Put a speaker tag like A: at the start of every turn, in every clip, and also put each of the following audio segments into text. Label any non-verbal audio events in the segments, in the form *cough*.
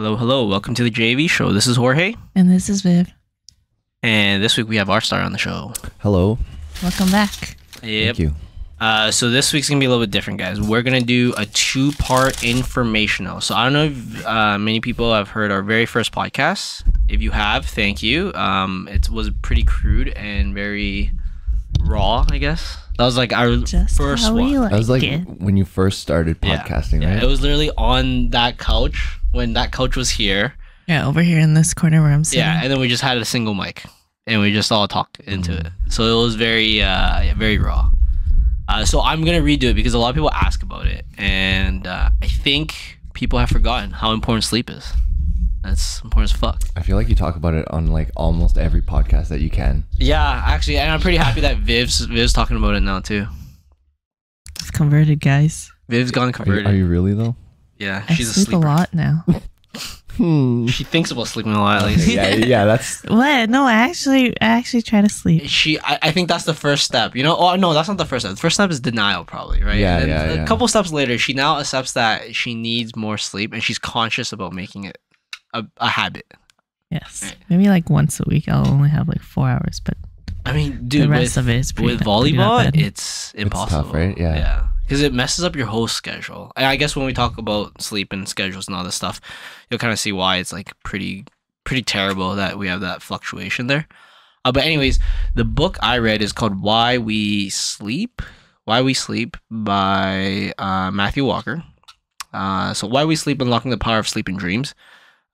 A: Hello, hello. Welcome to the JAV show. This is Jorje,
B: And this is Viv.
A: and this week we have Rstar on the show.
C: Hello.
B: Welcome back.
A: Yep.
C: Thank you.
A: Uh, so this week's gonna be a little bit different, guys. We're gonna do a two-part informational. So I don't know if uh, many people have heard our very first podcast. If you have, thank you. Um, it was pretty crude and very raw, I guess. That was like our
B: Just
A: first
B: how
A: one.
B: we like
C: That was like
B: it.
C: when you first started podcasting,
A: Yeah,
C: right?
A: it was literally on that couch when that coach was here.
B: Yeah, over here in this corner where I'm sitting.
A: Yeah, and then we just had a single mic, and we just all talked into it. So it was very, uh, very raw. Uh, so I'm gonna redo it because a lot of people ask about it, and uh, I think people have forgotten how important sleep is. That's important as fuck.
C: I feel like you talk about it on like almost every podcast that you can.
A: Yeah, actually, and I'm pretty happy that Viv's Viv's talking about it now too.
B: I've converted, guys.
A: Viv's gone
C: Are you,
A: converted.
C: are you really though?
A: Yeah,
B: I
A: she's a
B: sleep a
A: sleeper.
B: lot now.
C: Hmm.
A: She thinks about sleeping a lot at least.
C: yeah, yeah, that's *laughs*
B: what? No, I actually, I actually try to sleep.
A: she I, I think that's the first step you know oh no that's not the first step the first step is denial probably right
C: Yeah,
A: and
C: yeah,
A: a
C: yeah.
A: couple steps later she now accepts that she needs more sleep and she's conscious about making it a, a habit
B: Yes,
A: Right.
B: maybe like once a week. I'll only have like four hours, but
A: i mean dude
B: the rest
A: with,
B: of it is pretty
A: with
B: ba- pretty not
A: volleyball it's impossible
C: right? Yeah.
A: yeah because it messes up your whole schedule. And i guess when we talk about sleep and schedules and all this stuff you'll kind of see why it's like pretty pretty terrible that we have that fluctuation there. Uh, but anyways the book i read is called why we sleep why we sleep by uh, matthew walker. Uh, so why we sleep unlocking the power of sleep and dreams.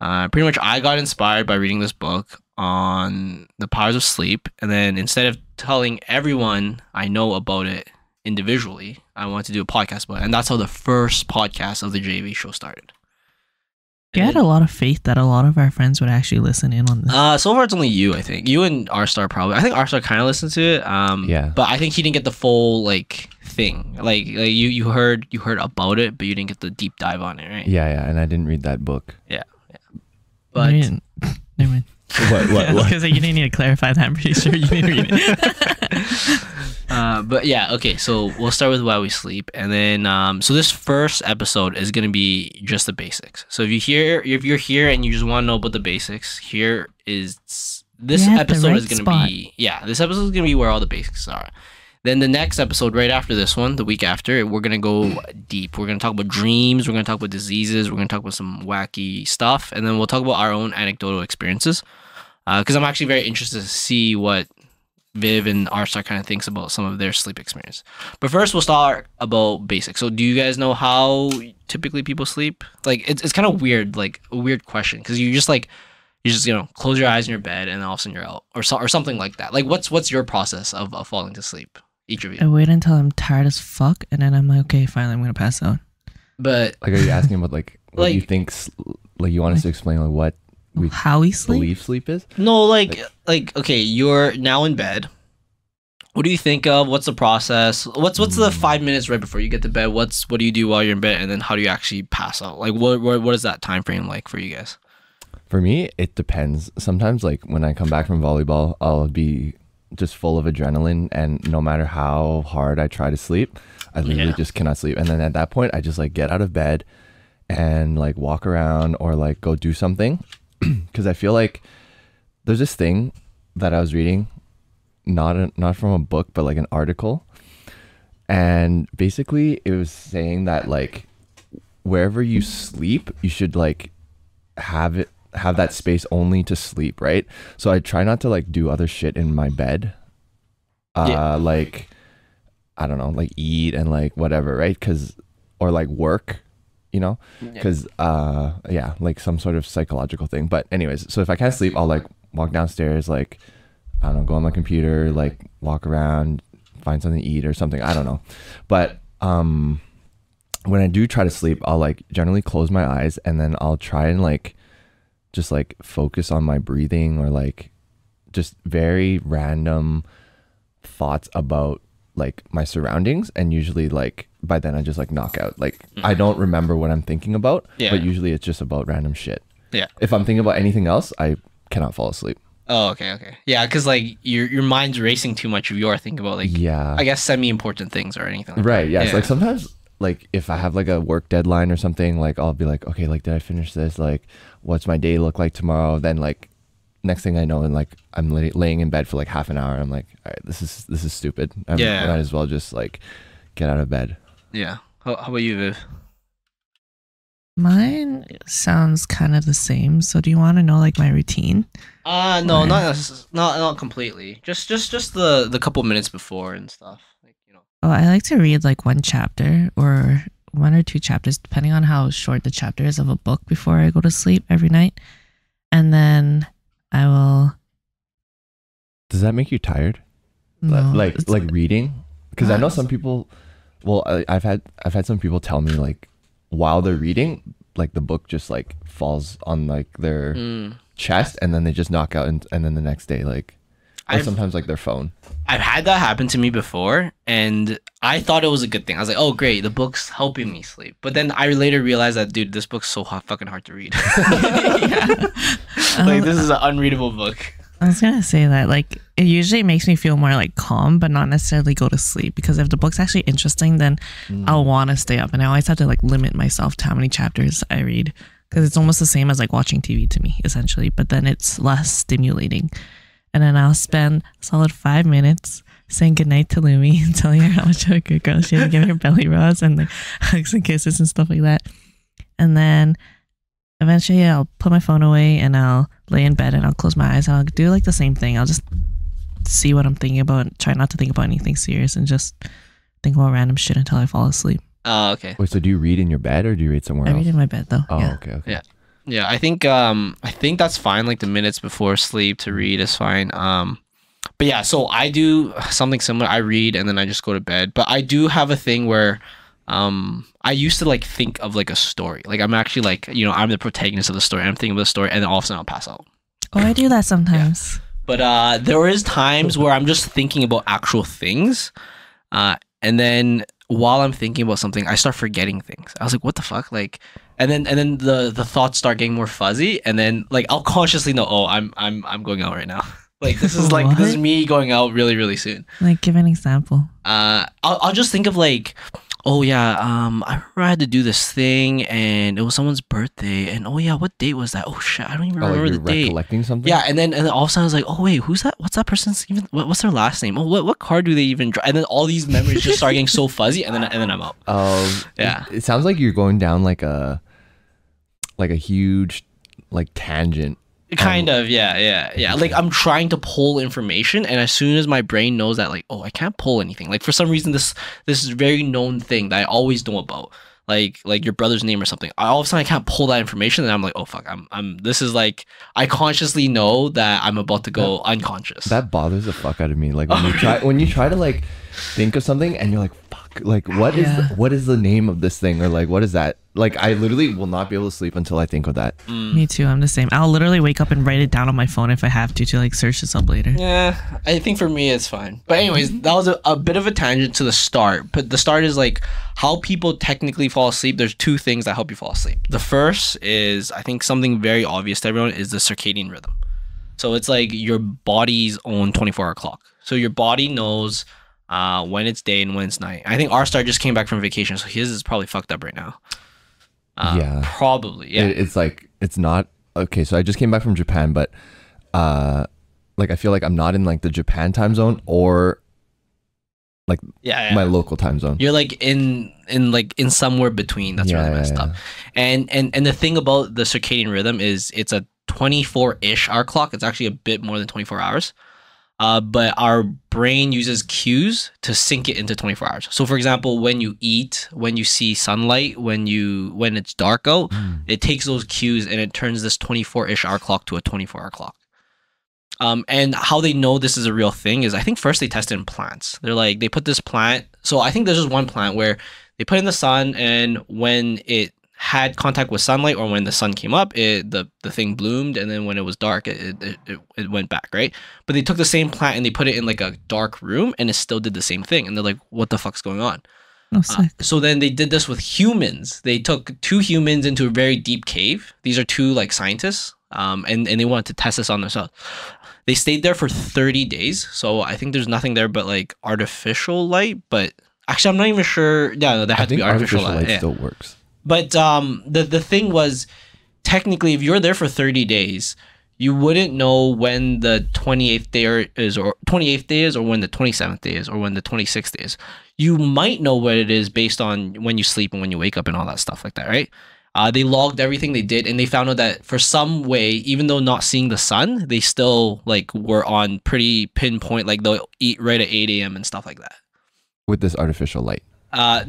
A: Uh, pretty much i got inspired by reading this book on the powers of sleep and then instead of telling everyone i know about it individually i wanted to do a podcast about it and that's how the first podcast of the jav show started
B: You had a lot of faith that a lot of our friends would actually listen in on this.
A: Uh, so far it's only you, I think. You and Rstar probably. I think Rstar kind of listened to it. Um,
C: Yeah.
A: But I think he didn't get the full like thing. Like, like you, you heard, you heard about it, but you didn't get the deep dive on it, right?
C: yeah, yeah. And I didn't read that book. Yeah, yeah.
A: But
B: You didn't- *laughs* never mind.
C: What? What?
B: Was
C: what?
B: gonna you didn't need to clarify that. I'm pretty sure you didn't read it.
A: uh, but yeah, okay. So we'll start with why we sleep, and then um, so this first episode is gonna be just the basics. So if you hear, if you're here and you just want to know about the basics, here is this
B: You're at the
A: episode
B: right
A: is gonna
B: spot.
A: be yeah. This episode is gonna be where all the basics are. Then the next episode, right after this one, the week after, we're gonna go deep. We're gonna talk about dreams. We're gonna talk about diseases. We're gonna talk about some wacky stuff, and then we'll talk about our own anecdotal experiences. Uh, because I'm actually very interested to see what Viv and Rstar kind of thinks about some of their sleep experience. But first, we'll start about basics. So, do you guys know how typically people sleep? Like, it's it's kind of weird, like a weird question, because you just like you just you know close your eyes in your bed and all of a sudden you're out, or so, or something like that. Like, what's what's your process of, of falling to sleep? Each of
B: I wait until I'm tired as fuck, and then I'm like, okay, finally, I'm gonna pass out.
A: But
C: Like, are you asking about like *laughs* what you think? Like, you want us to explain like what we oh,
B: How we sleep?
C: believe sleep is?
A: no, like like okay, you're now in bed. What do you think of? What's the process? What's what's the five hmm. minutes right before you get to bed? What's what do you do while you're in bed, and then how do you actually pass out? Like what what, what is that time frame like for you guys?
C: For me, it depends. Sometimes, like when I come back from volleyball, I'll be just full of adrenaline, and no matter how hard I try to sleep, I literally
A: Yeah.
C: just cannot sleep. And then at that point, I just like get out of bed and like walk around or like go do something, *clears throat* because I feel like there's this thing that I was reading, not a, not from a book, but like an article, and basically it was saying that like wherever you sleep, you should like have it have that space only to sleep, right? So I try not to like do other shit in my bed. Uh
A: Yeah.
C: like I don't know, like eat and like whatever, right? Cuz or like work, you know? Cuz uh yeah, like some sort of psychological thing. But anyways, so if I can't sleep, I'll like walk downstairs like I don't know, go on my computer, like walk around, find something to eat or something, I don't know. But um when I do try to sleep, I'll like generally close my eyes and then I'll try and like just like focus on my breathing or like just very random thoughts about like my surroundings and usually like by then I just like knock out. Like I mm-hmm. don't remember what I'm thinking about,
A: Yeah.
C: but usually it's just about random shit.
A: Yeah.
C: If I'm thinking about anything else, I cannot fall asleep.
A: Oh, okay, okay. Yeah, because like your your mind's racing too much if you are thinking about like
C: yeah.
A: I guess semi important things or anything. Like
C: right.
A: That.
C: Yeah. It's like sometimes like if I have like a work deadline or something, like I'll be like, okay, like did I finish this? Like, what's my day look like tomorrow? Then like, next thing I know, and like I'm lay- laying in bed for like half an hour. I'm like, all right, this is this is stupid. I
A: Yeah.
C: might as well just like get out of bed.
A: Yeah. How, how about you, Viv?
B: Mine sounds kind of the same. So do you want to know like my routine?
A: Uh no,
B: Or-
A: not not not completely. Just just just the the couple minutes before and stuff. Like you know.
B: Oh, I like to read like one chapter or one or two chapters, depending on how short the chapter is of a book before I go to sleep every night. And then I will.
C: Does that make you tired?
B: no,
C: like like reading? Because I know some people. Well, I, I've had I've had some people tell me like while they're reading, like the book just like falls on like their
A: Mm.
C: chest, and then they just knock out, and, and then the next day like. Or
A: I've-
C: sometimes like their phone.
A: I've had that happen to me before, and I thought it was a good thing. I was like, "Oh, great, the book's helping me sleep." But then I later realized that, dude, this book's so hot, fucking hard to read. *laughs* *laughs* Like
B: Um,
A: this is an unreadable book.
B: I was gonna say that like it usually makes me feel more like calm, but not necessarily go to sleep. Because if the book's actually interesting, then I'll want to stay up, and I always have to like limit myself to how many chapters I read. Because it's almost the same as like watching TV to me, essentially. But then it's less stimulating, and then I'll spend a solid five minutes saying goodnight to Lumi *laughs* and telling her how much of a good girl she is, and giving her belly rubs and like *laughs* hugs and kisses and stuff like that. And then eventually I'll put my phone away and I'll lay in bed and I'll close my eyes and I'll do like the same thing. I'll just see what I'm thinking about, and try not to think about anything serious and just think about random shit until I fall asleep.
A: Oh, okay.
C: Wait, so do you read in your bed or do you read somewhere else?
B: I
C: else?
B: read in my bed though.
C: oh,
B: yeah.
C: okay, okay.
A: Yeah. Yeah, I think um I think that's fine. Like the minutes before sleep to read is fine. Um, but yeah, so I do something similar. I read and then I just go to bed. But I do have a thing where um I used to like think of like a story. Like I'm actually like you know I'm the protagonist of the story. I'm thinking of the story, and then all of a sudden I'll pass out.
B: Oh, I do that sometimes.
A: But uh, there is times where I'm just thinking about actual things, uh, and then while I'm thinking about something, I start forgetting things. I was like, "What the fuck?" Like, and then and then the the thoughts start getting more fuzzy, and then like I'll consciously know, "Oh, I'm I'm I'm going out right now." *laughs* like this is like this is me going out really really soon.
B: Like, give an example.
A: Uh, I'll I'll just think of like. Oh yeah, um, I remember I had to do this thing, and it was someone's birthday, and oh yeah, what date was that? Oh shit, I don't even
C: Oh, like
A: remember
C: you're
A: the date.
C: recollecting something?
A: Yeah, and then and then all of a sudden I was like, oh wait, who's that? What's that person's even? What, what's their last name? Oh, what what card do they even draw? And then all these memories just start getting so *laughs* fuzzy, and then and then I'm out.
C: Um,
A: Yeah.
C: It, it sounds like you're going down like a, like a huge, like tangent.
A: Kind um, of, yeah, yeah, yeah. Like I'm trying to pull information, and as soon as my brain knows that, like, oh, I can't pull anything. Like for some reason, this this is very known thing that I always know about, like like your brother's name or something. I, all of a sudden, I can't pull that information, and I'm like, oh fuck, I'm I'm. This is like I consciously know that I'm about to go unconscious.
C: That bothers the fuck out of me. Like when you try when you try to like think of something and you're like, fuck, like what is
B: Yeah.
C: the, what is the name of this thing or like what is that? Like I literally will not be able to sleep until I think of that.
A: Mm.
B: Me too. I'm the same. I'll literally wake up and write it down on my phone if I have to to like search this up later.
A: Yeah, I think for me it's fine. But anyways, that was a, a bit of a tangent to the start. But the start is like how people technically fall asleep. There's two things that help you fall asleep. The first is I think something very obvious to everyone is the circadian rhythm. So it's like your body's own 24 hour clock. So your body knows uh, when it's day and when it's night. I think Rstar just came back from vacation, so his is probably fucked up right now. Uh,
C: Yeah.
A: probably. Yeah,
C: It, it's like it's not okay. So I just came back from Japan, but uh, like I feel like I'm not in like the Japan time zone or
A: yeah, yeah.
C: my local time zone.
A: You're like in in like in somewhere between. That's
C: Yeah,
A: really messed
C: yeah.
A: up. And and and the thing about the circadian rhythm is it's a 24 ish hour clock. It's actually a bit more than 24 hours. Uh, but our brain uses cues to sync it into 24 hours. So, for example, when you eat, when you see sunlight, when you when it's dark out,
C: Mm.
A: it takes those cues and it turns this 24 ish hour clock to a 24 hour clock. Um, and how they know this is a real thing is I think first they test it in plants. They're like they put this plant. So I think there's just one plant where they put in the sun, and when it had contact with sunlight or when the sun came up, it the, the thing bloomed, and then when it was dark, it, it, it, it went back, right? But they took the same plant and they put it in like a dark room, and it still did the same thing. And they're like, what the fuck's going on?
B: Oh,
A: Uh, so then they did this with humans. They took two humans into a very deep cave. These are two like scientists, um, and and they wanted to test this on themselves. They stayed there for thirty days. So I think there's nothing there but like artificial light, but actually I'm not even sure. Yeah, no, that had to be artificial,
C: artificial
A: light.
C: light
A: yeah.
C: still works.
A: But um, the the thing was, technically, if you're there for 30 days, you wouldn't know when the 28th day is or 28th day is, or when the 27th day is, or when the 26th day is. You might know what it is based on when you sleep and when you wake up and all that stuff like that, right? Uh, they logged everything they did, and they found out that for some way, even though not seeing the sun, they still like were on pretty pinpoint. Like they'll eat right at 8 a.m. and stuff like that
C: with this artificial light.
A: Uh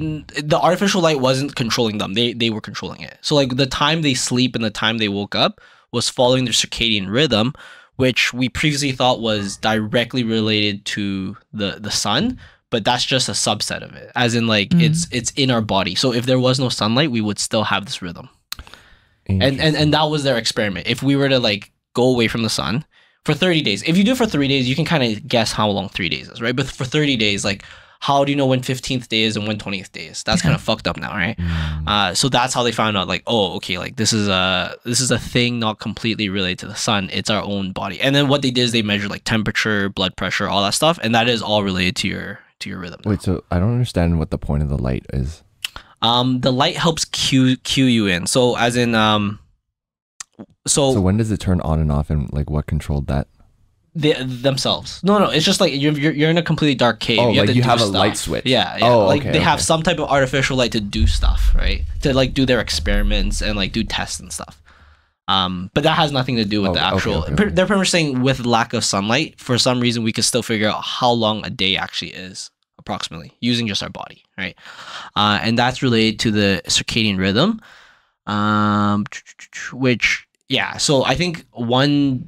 A: the artificial light wasn't controlling them. They they were controlling it. So like the time they sleep and the time they woke up was following their circadian rhythm which we previously thought was directly related to the the sun but that's just a subset of it. As in like
B: Mm.
A: it's it's in our body. So if there was no sunlight we would still have this rhythm. And and and that was their experiment. If we were to like go away from the sun for 30 days if you do it for three days you can kind of guess how long three days is right? But for 30 days like how do you know when 15th day is and when 20th day is that's kind of fucked up now right
C: Mm.
A: uh, so that's how they found out like oh okay like this is a this is a thing not completely related to the sun it's our own body and then what they did is they measured like temperature blood pressure all that stuff and that is all related to your to your rhythm now.
C: Wait, so I don't understand what the point of the light is.
A: um the light helps cue cue you in so as in um so,
C: So when does it turn on and off, and like what controlled that?
A: They, themselves. No no it's just like you're, you're, you're in a completely dark cave.
C: Oh, like
A: to
C: you have a light switch.
A: yeah, yeah.
C: Oh,
A: like
C: okay,
A: they have some type of artificial light to do stuff right? To like do their experiments and like do tests and stuff. Um but that has nothing to do with
C: Oh,
A: the actual
C: okay, okay.
A: they're pretty much saying with lack of sunlight for some reason we could still figure out how long a day actually is approximately using just our body right? Uh and that's related to the circadian rhythm um which yeah so i think one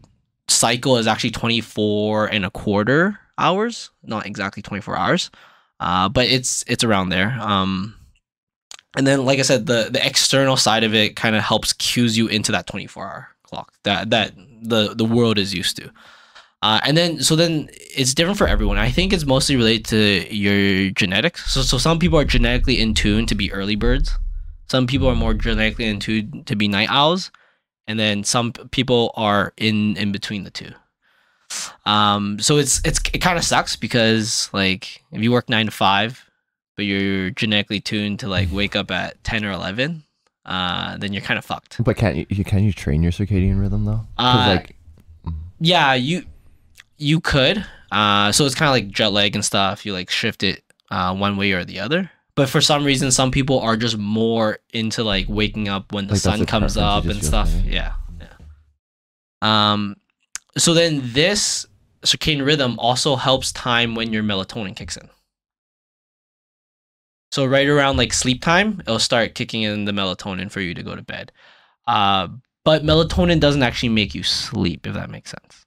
A: cycle is actually 24 and a quarter hours not exactly 24 hours uh but it's it's around there um and then like i said the the external side of it kind of helps cues you into that 24 hour clock that that the the world is used to. Uh, and then so then it's different for everyone. I think it's mostly related to your genetics. So so some people are genetically in tune to be early birds. Some people are more genetically in tune to be night owls and then some people are in in between the two. Um so it's it's it kind of sucks because like if you work 9 to 5 but you're genetically tuned to like wake up at 10 or 11 uh then you're kind of fucked.
C: But you, you can you train your circadian rhythm though?
A: Uh,
C: like
A: yeah you you could uh so it's kind of like jet lag and stuff. You like shift it uh one way or the other but for some reason some people are just more into like waking up when the
C: Like,
A: sun comes up and stuff.
C: better.
A: yeah yeah. Um so then this circadian rhythm also helps time when your melatonin kicks in. So right around like sleep time it'll start kicking in the melatonin for you to go to bed. Uh but melatonin doesn't actually make you sleep if that makes sense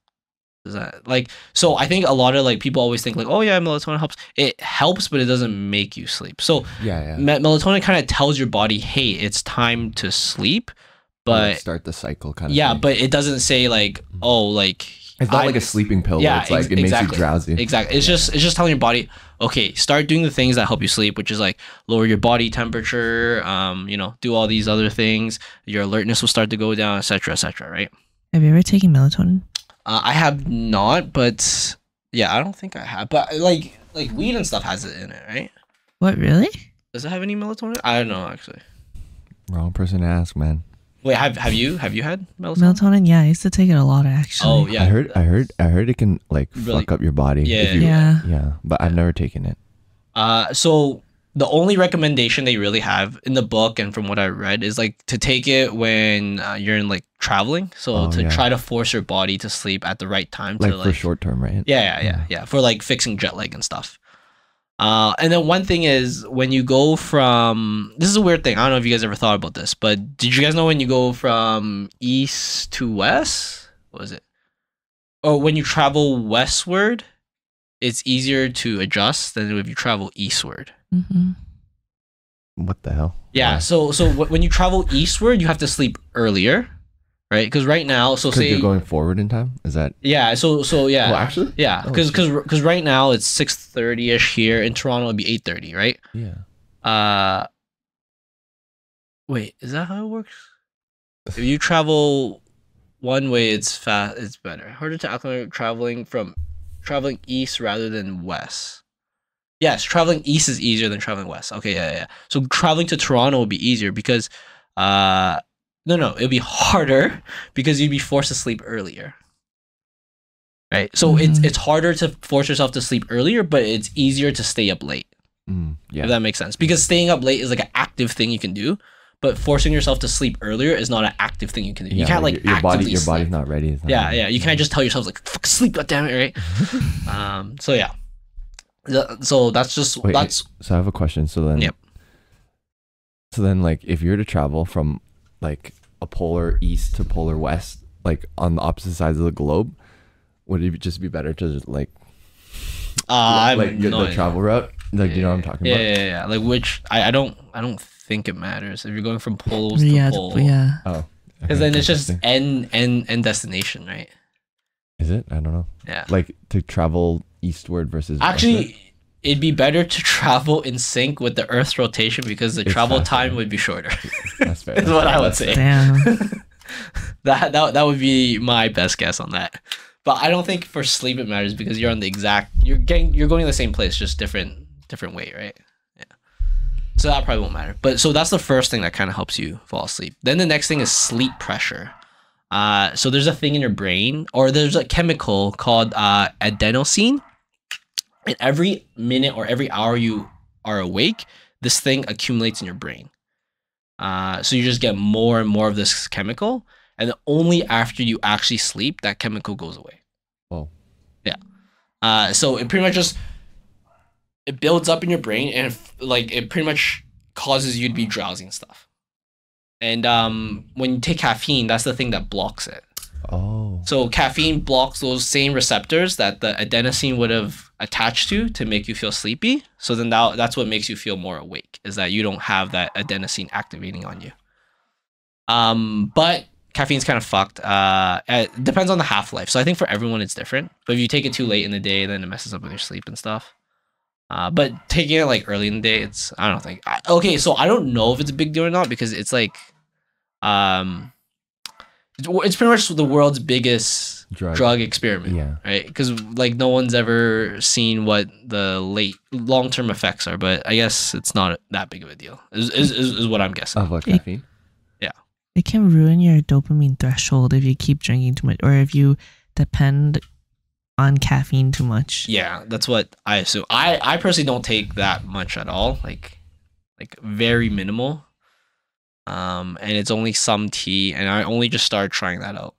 A: is that like so i think a lot of like people always think like oh yeah melatonin helps it helps but it doesn't make you sleep so
C: yeah, yeah.
A: melatonin kind of tells your body hey it's time to sleep
C: Like,
A: but
C: start the cycle kind of.
A: yeah
C: thing.
A: but it doesn't say like oh like
C: it's not
A: I-
C: like a sleeping pill.
A: Yeah,
C: Yeah, it's like
A: ex-
C: it makes
A: exactly.
C: you drowsy.
A: Exactly. It's just it's just telling your body, okay, start doing the things that help you sleep, which is like lower your body temperature, um, you know, do all these other things. Your alertness will start to go down, etc., etc. right?
B: Have you ever taken melatonin?
A: Uh, I have not, but yeah, I don't think I have. But like like weed and stuff has it in it, right?
B: What really?
A: Does it have any melatonin? I don't know actually.
C: Wrong person to ask, man.
A: Wait, have have you have you had melatonin?
B: Melatonin? Yeah, I used to take it a lot actually.
A: Oh yeah,
C: I heard, I heard, I heard it can like
A: Really-
C: fuck up your body.
A: Yeah,
C: if you,
B: Yeah.
C: yeah. But I've never taken it.
A: Uh, so the only recommendation they really have in the book and from what I read is like to take it when uh, you're in like traveling. So
C: Oh,
A: to
C: yeah.
A: try to force your body to sleep at the right time.
C: Like
A: to,
C: for short term, right?
A: Yeah, yeah, yeah, yeah. For like fixing jet lag and stuff. Uh, and then one thing is when you go from this is a weird thing. I don't know if you guys ever thought about this, but did you guys know when you go from east to west? What was it? Or when you travel westward, it's easier to adjust than if you travel eastward.
B: Hmm
C: What the hell?
A: Yeah. So so wh- when you travel eastward, you have to sleep earlier, right? Because right now, so say
C: you're going forward in time. Is that?
A: yeah. So so yeah.
C: Well, actually.
A: Yeah,
C: Oh,
A: because
C: shit.
A: because right now it's six thirty ish here in Toronto. It'd be eight thirty, right?
C: Yeah.
A: Uh, wait, is that how it works? If you travel one way, it's fast. It's better. Harder to acclimate traveling from traveling east rather than west. Yes, traveling east is easier than traveling west. Okay, yeah, yeah. yeah. So traveling to Toronto would be easier because, uh, no, no, it'd be harder because you'd be forced to sleep earlier. Right. So it's
B: Mhm.
A: it's harder to force yourself to sleep earlier, but it's easier to stay up late.
C: Mm, yeah.
A: If that makes sense, because staying up late is like an active thing you can do, but forcing yourself to sleep earlier is not an active thing you can do. You can't like
C: your, your body. Your body's
A: sleep.
C: not ready. Not
A: Yeah,
C: ready.
A: yeah. You can't just tell yourself like "fuck sleep, god damn it," right? *laughs* um. So yeah. The- So that's just
C: Wait,
A: that's
C: So I have a question. So then.
A: Yep.
C: So then, like, if you were to travel from like a polar east to polar west, like on the opposite sides of the globe, would it just be better to just like
A: uh, I'm
C: like get
A: no
C: the
A: idea.
C: travel route? Like, do you know what I'm talking
A: yeah,
C: about?
A: Yeah, yeah, yeah. Like which I, I don't I don't think it matters if you're going from poles to
B: Yeah,
A: pole.
B: yeah.
C: Oh.
A: Because
C: okay,
A: then it's just end end end destination, right?
C: Is it? I don't know.
A: Yeah.
C: Like to travel eastward versus westward?
A: Actually, it'd be better to travel in sync with the Earth's rotation because the
C: It's
A: travel
C: faster.
A: time would be shorter. *laughs*
C: that's fair. *laughs* that's
A: what
C: fair,
A: I would
C: that's
A: say.
B: Damn. *laughs*
A: that that that would be my best guess on that. But I don't think for sleep it matters because you're on the exact you're getting you're going to the same place, just different different way, right? Yeah. So that probably won't matter. But so that's the first thing that kind of helps you fall asleep. Then the next thing is sleep pressure. Uh, so there's a thing in your brain, or there's a chemical called uh, adenosine. And every minute or every hour you are awake, this thing accumulates in your brain. Uh, so you just get more and more of this chemical, and only after you actually sleep that chemical goes away.
C: Whoa.
A: Uh, so it pretty much just it builds up in your brain, and like it pretty much causes you to be drowsy and stuff. And um, when you take caffeine, that's the thing that blocks it.
C: Oh.
A: So caffeine blocks those same receptors that the adenosine would have attached to to make you feel sleepy. So then that, that's what makes you feel more awake is that you don't have that adenosine activating on you. Um, but caffeine's kind of fucked. Uh, it depends on the half life. So I think for everyone it's different. But if you take it too late in the day, then it messes up with your sleep and stuff. Uh, but taking it like early in the day, it's I don't think. I, okay, so I don't know if it's a big deal or not because it's like, um, it's, it's pretty much the world's biggest
C: Drug.
A: drug experiment
C: Yeah.
A: right because like no one's ever seen what the late long-term effects are but i guess it's not that big of a deal is, is, is, is what i'm guessing
C: Of what
B: It-
C: caffeine?
B: It can ruin your dopamine threshold if you keep drinking too much or if you depend on caffeine too much.
A: yeah that's what i assume i i personally don't take that much at all like like very minimal um and it's only some tea and i only just started trying that out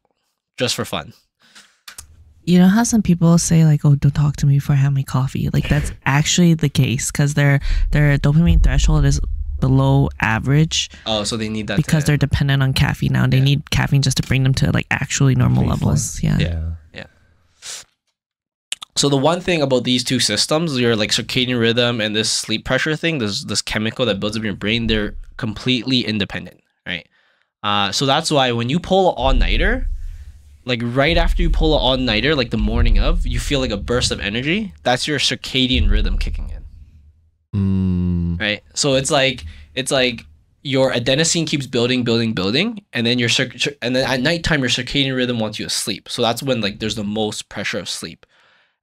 A: just for fun
B: You know how some people say like, "Oh, don't talk to me before I have my coffee." Like that's *laughs* actually the case because their their dopamine threshold is below average
A: oh so they need that
B: because they're dependent on caffeine now. They
A: Yeah.
B: need caffeine just to bring them to like actually normal
C: Baseline.
B: levels. Yeah.
A: Yeah. So the one thing about these two systems, your like circadian rhythm and this sleep pressure thing, this this chemical that builds up in your brain, they're completely independent, right? Uh, so that's why when you pull an all nighter, like right after you pull an all nighter, like the morning of, you feel like a burst of energy. That's your circadian rhythm kicking in,
C: Mm,
A: right? So it's like it's like your adenosine keeps building, building, building, and then your circ- and then at nighttime your circadian rhythm wants you to sleep. So that's when like there's the most pressure of sleep.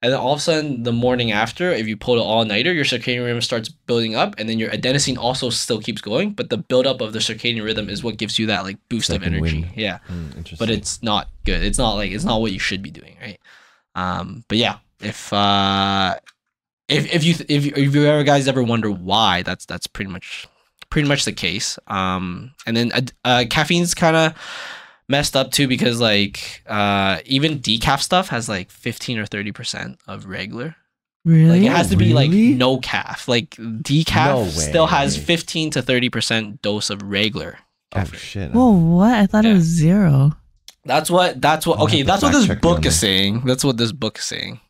A: And then all of a sudden, the morning after, if you pull an all nighter, your circadian rhythm starts building up, and then your adenosine also still keeps going. But the buildup of the circadian rhythm is what gives you that like boost of energy.
C: wind.
A: Yeah,
C: mm,
A: but it's not good. It's not like it's not what you should be doing, right? Um, but yeah, if uh, if if you if if you ever guys ever wonder why, that's that's pretty much pretty much the case. Um, and then uh, uh caffeine's kind of messed up too because like uh even decaf stuff has like 15 or 30 percent of regular
B: Really?
A: like it has to be like no calf like decaf
C: No
A: still has 15 to 30 percent dose of regular
C: oh shit.
B: Whoa, what? I thought
A: Yeah.
B: it was zero.
A: that's what that's what
C: I'll
A: okay that's what this book is saying that's what this book is saying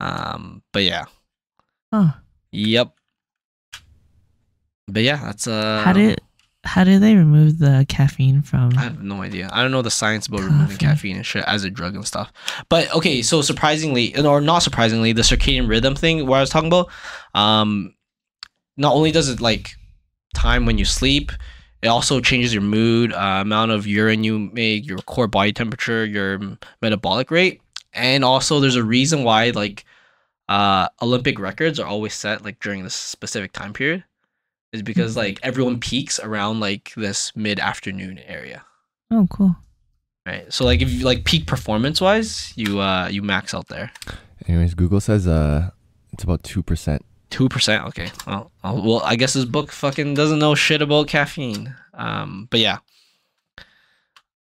A: um but yeah
B: Huh.
A: yep but yeah that's uh
B: how did how do they remove the caffeine from?
A: I have no idea. I don't know the science about removing caffeine and shit as a drug and stuff. But okay, so surprisingly, or not surprisingly, the circadian rhythm thing where I was talking about, um, not only does it like time when you sleep, it also changes your mood, uh, amount of urine you make, your core body temperature, your metabolic rate, and also there's a reason why like uh, Olympic records are always set like during this specific time period, is because
B: Mhm.
A: like everyone peaks around like this mid afternoon area,
B: Oh, cool.
A: right? So like if you like peak performance wise, you uh you max out there.
C: Anyways, Google says uh, it's about two percent.
A: Two percent. Okay. Well, I'll- well, I guess this book fucking doesn't know shit about caffeine. Um, but yeah.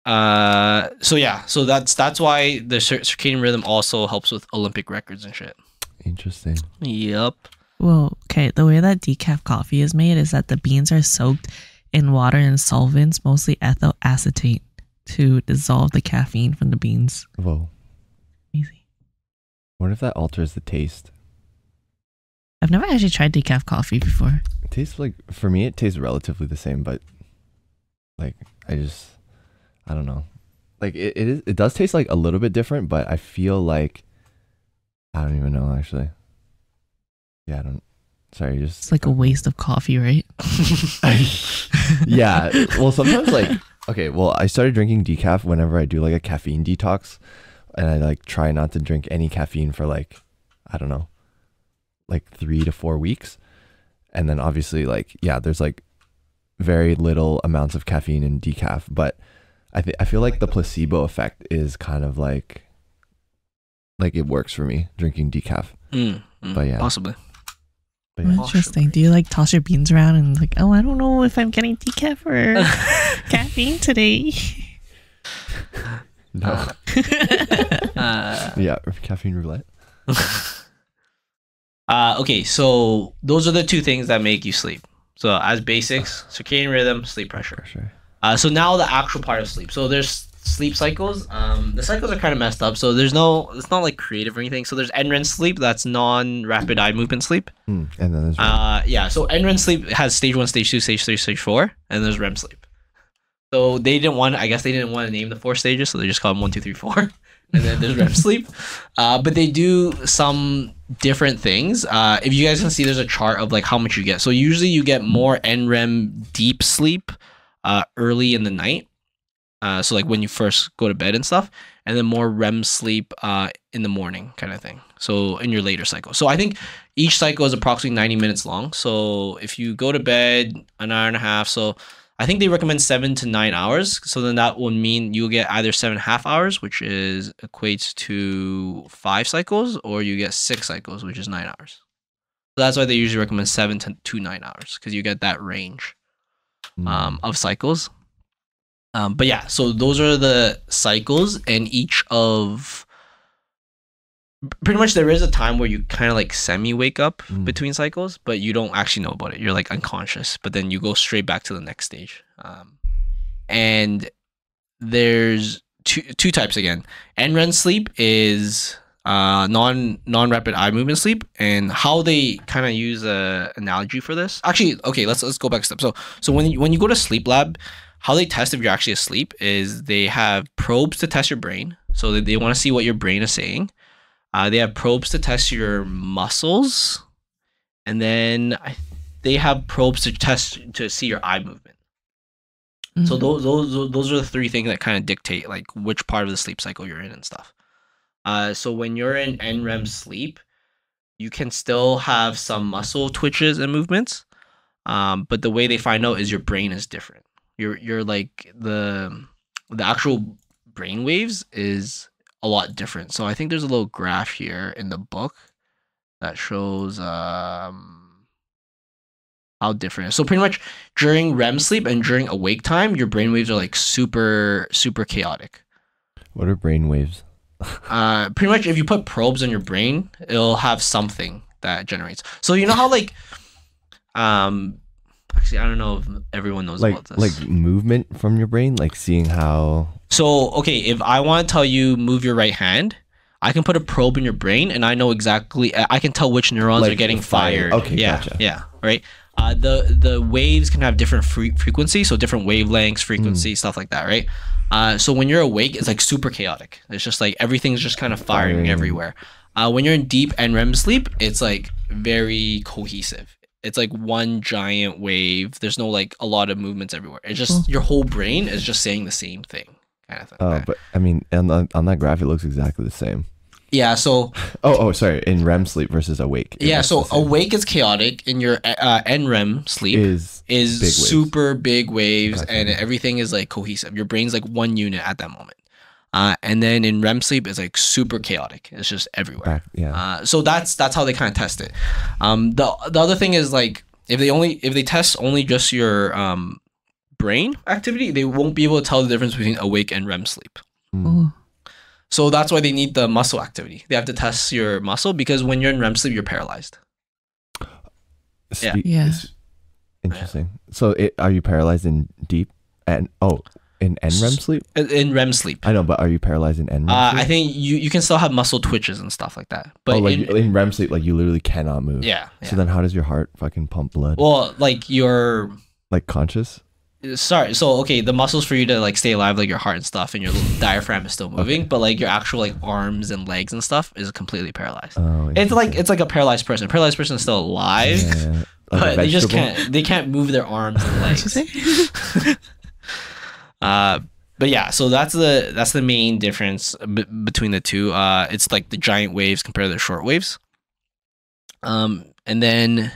A: Uh, so yeah, so that's that's why the circadian rhythm also helps with Olympic records and shit.
C: Interesting.
A: Yep.
B: Well, okay. The way that decaf coffee is made is that the beans are soaked in water and solvents, mostly ethyl acetate, to dissolve the caffeine from the beans.
C: Whoa.
B: Easy.
C: What if that alters the taste?
B: I've never actually tried decaf coffee before.
C: It tastes like for me, it tastes relatively the same, but like I just I don't know. Like it, it is it does taste like a little bit different, but I feel like I don't even know actually. Yeah, I don't. Sorry, just
B: It's like a waste of coffee, right? *laughs*
C: yeah. Well, sometimes like okay. Well, I started drinking decaf whenever I do like a caffeine detox, and I like try not to drink any caffeine for like I don't know, like three to four weeks, and then obviously like yeah, there's like very little amounts of caffeine in decaf, but I think I feel like the placebo effect is kind of like like it works for me drinking decaf.
A: Mm, mm,
C: But yeah.
A: possibly.
C: But yeah.
B: Interesting. Do you like toss your beans around and like, oh, I don't know if I'm getting decaf or *laughs* caffeine today?
C: no,
A: Uh, *laughs*
C: yeah, caffeine roulette. *laughs*
A: uh, okay, so those are the two things that make you sleep. So as basics, circadian rhythm, sleep pressure.
C: For sure.
A: Uh, so now the actual part of sleep. So there's sleep cycles. Um, the cycles are kind of messed up. So there's no, it's not like creative or anything. So there's NREM sleep. That's non-rapid eye movement sleep.
C: Mm, and then there's
A: Uh, yeah. So NREM sleep has stage one, stage two, stage three, stage four, and there's REM sleep. So they didn't want. I guess they didn't want to name the four stages, so they just call them one, two, three, four, *laughs* and then there's REM sleep. Uh, but they do some different things. Uh, if you guys can see, there's a chart of like how much you get. So usually you get more NREM deep sleep uh, early in the night. Uh, so like when you first go to bed and stuff, and then more REM sleep uh, in the morning, kind of thing. So in your later cycle. So I think each cycle is approximately 90 minutes long. So if you go to bed an hour and a half, so I think they recommend seven to nine hours. So then that would mean you'll get either seven and a half hours, which is equates to five cycles, or you get six cycles, which is nine hours. So that's why they usually recommend seven to, to nine hours because you get that range
C: Mm.
A: um, of cycles. Um, but yeah, so those are the cycles, and each of pretty much there is a time where you kind of like semi wake up
C: Mm.
A: between cycles, but you don't actually know about it. You're like unconscious, but then you go straight back to the next stage. Um, and there's two two types again. NREM sleep is uh non non rapid eye movement sleep and how they kind of use a analogy for this actually okay let's let's go back a step so so when you, when you go to sleep lab how they test if you're actually asleep is they have probes to test your brain so they, they want to see what your brain is saying uh, they have probes to test your muscles and then I, they have probes to test to see your eye movement so
B: Mhm.
A: those those those are the three things that kind of dictate like which part of the sleep cycle you're in and stuff. Uh, so when you're in NREM sleep, you can still have some muscle twitches and movements, um, but the way they find out is your brain is different. You're you're like the the actual brain waves is a lot different. So I think there's a little graph here in the book that shows um how different. So pretty much during REM sleep and during awake time, your brain waves are like super super chaotic.
C: What are brain waves?
A: Uh, pretty much if you put probes in your brain, it'll have something that generates. So you know how like, um, actually I don't know if everyone knows
C: Like
A: about this.
C: like movement from your brain, like seeing how.
A: So, okay, if I want to tell you move your right hand, I can put a probe in your brain and I know exactly I can tell which neurons
C: Like
A: are getting
C: fire.
A: fired.
C: Okay,
A: yeah,
C: gotcha.
A: Yeah, right? Uh, the the waves can have different fre- frequencies, so different wavelengths, frequency, stuff like that, right? Uh, so when you're awake, it's like super chaotic. It's just like everything's just kind of firing,
C: Firing.
A: everywhere. Uh, when you're in deep and REM sleep, it's like very cohesive. It's like one giant wave. There's no like a lot of movements everywhere. It's just your whole brain is just saying the same thing, kind of thing.
C: Oh, but I mean, on the, on that graph, it looks exactly the same.
A: Yeah. So *laughs*
C: Oh, oh, sorry. In REM sleep versus awake.
A: Yeah. So awake is chaotic, and your uh, NREM sleep
C: is
A: is
C: big
A: super big waves,
C: Gotcha.
A: and everything is like cohesive. Your brain's like one unit at that moment. Uh, and then in REM sleep, it's like super chaotic. It's just everywhere.
C: back. Yeah.
A: Uh, so that's that's how they kind of test it. Um, the the other thing is like if they only if they test only just your um, brain activity, they won't be able to tell the difference between awake and REM sleep.
C: Mm.
A: So that's why they need the muscle activity. They have to test your muscle because when you're in REM sleep, you're paralyzed. yeah.
C: Spe-
B: Yeah.
C: it's Interesting. So, it, are you paralyzed in deep and oh in NREM sleep?
A: In- REM sleep,
C: I know, but are you paralyzed in NREM?
A: uh,
C: sleep?
A: I think you you can still have muscle twitches and stuff like that. But
C: oh, like
A: in,
C: in, REM sleep, like you literally cannot move.
A: yeah,
C: So then, how does your heart fucking pump blood?
A: well, like your
C: like conscious?
A: sorry so okay the muscles for you to like stay alive like your heart and stuff and your *laughs* diaphragm is still moving but like your actual like arms and legs and stuff is completely paralyzed
C: Oh,
A: it's like it's like a paralyzed person a paralyzed person is still alive
C: Yeah, like
A: but they just can't they can't move their arms and *laughs* legs? *laughs* uh but yeah so that's the that's the main difference b- between the two. Uh it's like the giant waves compared to the short waves. Um and then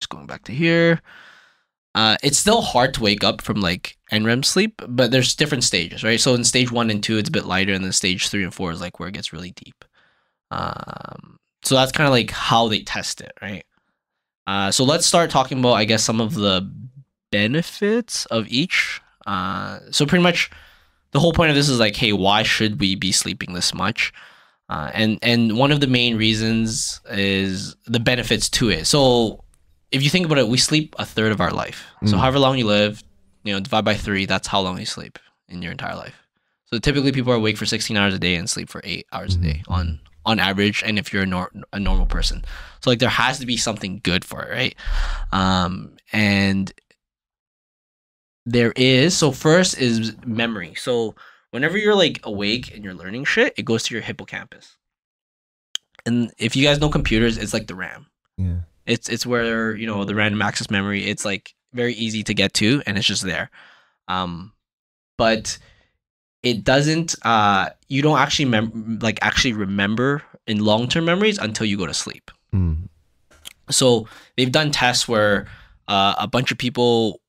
A: just going back to here uh it's still hard to wake up from like NREM sleep but there's different stages right? So in stage one and two it's a bit lighter and then stage three and four is like where it gets really deep. Um so that's kind of like how they test it right? Uh so let's start talking about i guess some of the benefits of each uh, so pretty much the whole point of this is like, hey, why should we be sleeping this much? Uh, and and one of the main reasons is the benefits to it. So if you think about it, we sleep a third of our life. So
C: Mm.
A: however long you live, you know, divide by three, that's how long you sleep in your entire life. So typically people are awake for 16 hours a day and sleep for eight hours a day on on average. And if you're a, nor- a normal person, so like there has to be something good for it, right? Um, and there is so first is memory. So whenever you're like awake and you're learning shit, it goes to your hippocampus. And if you guys know computers, it's like the RAM.
C: Yeah.
A: It's it's where you know the random access memory. It's like very easy to get to, and it's just there. Um, but it doesn't. Uh, you don't actually mem- like actually remember in long term memories until you go to sleep.
C: Mm.
A: So they've done tests where uh, a bunch of people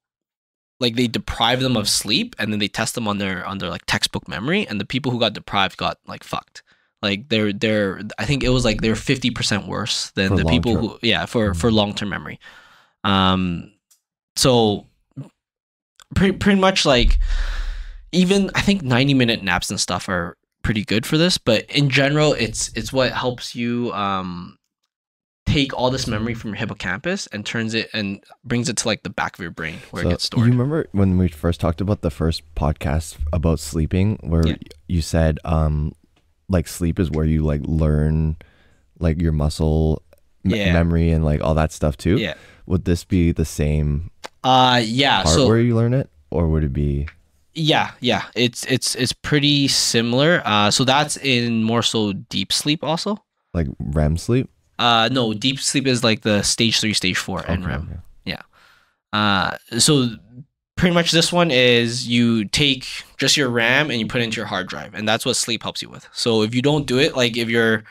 A: like they deprive them of sleep and then they test them on their on their like textbook memory and the people who got deprived got like fucked. Like they're they're I think it was like they're fifty percent worse than
C: For
A: the people
C: long-term.
A: who yeah for
C: Mhm.
A: for long term memory. Um, so pretty pretty much like even I think ninety minute naps and stuff are pretty good for this, but in general, it's it's what helps you um take all this memory from your hippocampus and turns it and brings it to like the back of your brain where
C: So
A: it gets stored.
C: You remember when we first talked about the first podcast about sleeping, where
A: Yeah.
C: you said, um, like sleep is where you like learn, like your muscle
A: Yeah.
C: memory and like all that stuff too.
A: yeah.
C: Would this be the same
A: Uh yeah.
C: part
A: So
C: where you learn it, or would it be?
A: yeah, yeah. It's it's it's pretty similar. Uh so that's in more so deep sleep also.
C: like REM sleep?
A: Uh no, deep sleep is like the stage three, stage four
C: Okay,
A: NREM.
C: okay.
A: Uh, so pretty much this one is you take just your RAM and you put it into your hard drive, and that's what sleep helps you with. So if you don't do it, like if you're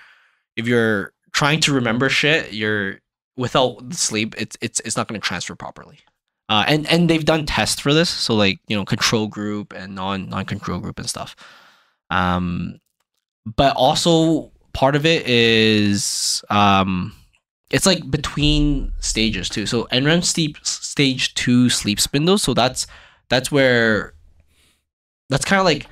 A: if you're trying to remember shit, you're without sleep, it's it's it's not going to transfer properly. Uh, and and they've done tests for this, so like you know control group and non non control group and stuff. Um, but also part of it is um it's like between stages too. So NREM sleep stage two sleep spindles. So that's that's where that's kind of like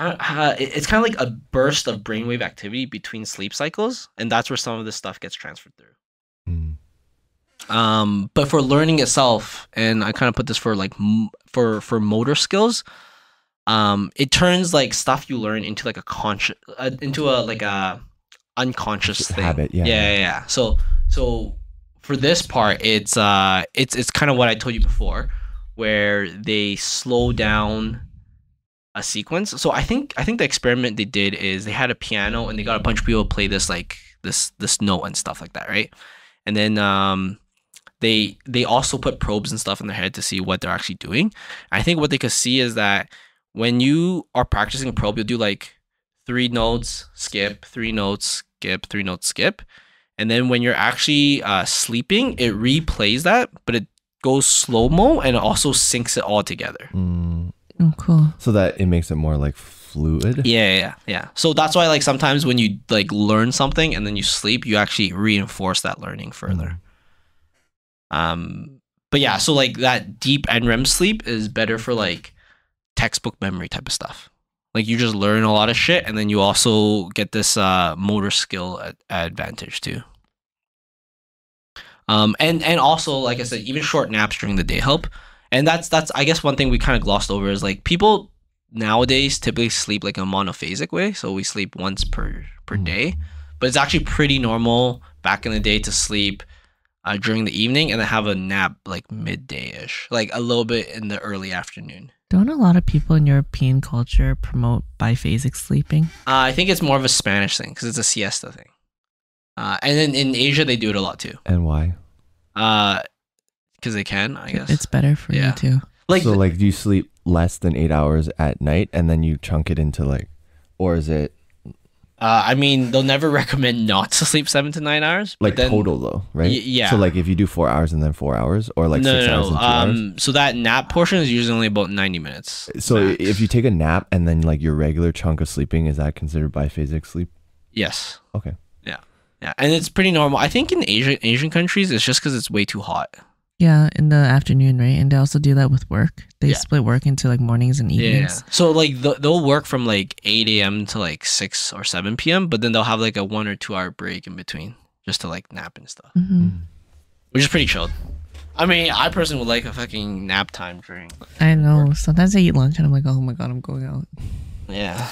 A: uh, uh, it's kind of like a burst of brainwave activity between sleep cycles, and that's where some of this stuff gets transferred through.
C: Mm.
A: Um, but for learning itself, and I kind of put this for like m- for for motor skills, um, it turns like stuff you learn into like a conscious uh, into a like a unconscious thing.
C: habit, yeah.
A: yeah, yeah, yeah. So so for this part, it's uh, it's it's kind of what I told you before, where they slow down a sequence. So I think I think the experiment they did is they had a piano and they got a bunch of people to play this like this this note and stuff like that, right? And then um they they also put probes and stuff in their head to see what they're actually doing. I think what they could see is that when you are practicing a probe, you'll do like three notes, skip, three notes, skip, three notes, skip. And then when you're actually uh, sleeping, it replays that, but it goes slow mo and it also syncs it all together.
C: Mm,
B: Oh, cool.
C: so that it makes it more like fluid.
A: Yeah, yeah, yeah, yeah. So that's why like sometimes when you like learn something and then you sleep, you actually reinforce that learning further. Um but yeah, so like that deep and NREM sleep is better for like textbook memory type of stuff. Like you just learn a lot of shit and then you also get this uh motor skill ad- advantage too. Um and and also like I said even short naps during the day help. And that's that's I guess one thing we kind of glossed over is like people nowadays typically sleep like a monophasic way, so we sleep once per per
C: Mhm.
A: day. But it's actually pretty normal back in the day to sleep uh, during the evening and then have a nap like midday ish, like a little bit in the early afternoon.
B: Don't a lot of people in European culture promote biphasic sleeping?
A: Uh, I think it's more of a Spanish thing because it's a siesta thing. Uh, and then in Asia they do it a lot too.
C: And why?
A: Uh, because they can, I guess.
B: It's better for
A: Yeah.
B: you too.
A: like
C: so like, do you sleep less than eight hours at night, and then you chunk it into like, or is it
A: uh, I mean, they'll never *laughs* recommend not to sleep seven to nine hours.
C: like
A: then-
C: total though, right?
A: Yeah.
C: So like, if you do four hours and then four hours, or like
A: no,
C: six
A: no,
C: hours and two hours.
A: Um, so that nap portion is usually only about ninety minutes.
C: So
A: max.
C: if you take a nap and then like your regular chunk of sleeping, is that considered biphasic sleep?
A: yes,
C: Okay.
A: Yeah, yeah, and it's pretty normal. I think in Asian Asian countries, it's just because it's way too hot.
B: Yeah, in the afternoon, right? And they also do that with work. They
A: Yeah.
B: split work into like mornings and evenings.
A: Yeah.
B: evenings.
A: So like th- they'll work from like eight a.m. to like six or seven p.m. But then they'll have like a one or two hour break in between just to like nap and stuff,
B: hmm
A: which is pretty chilled. I mean, I personally would like a fucking nap time during.
B: I know. Sometimes I eat lunch and I'm like, oh my god, I'm going out.
A: Yeah.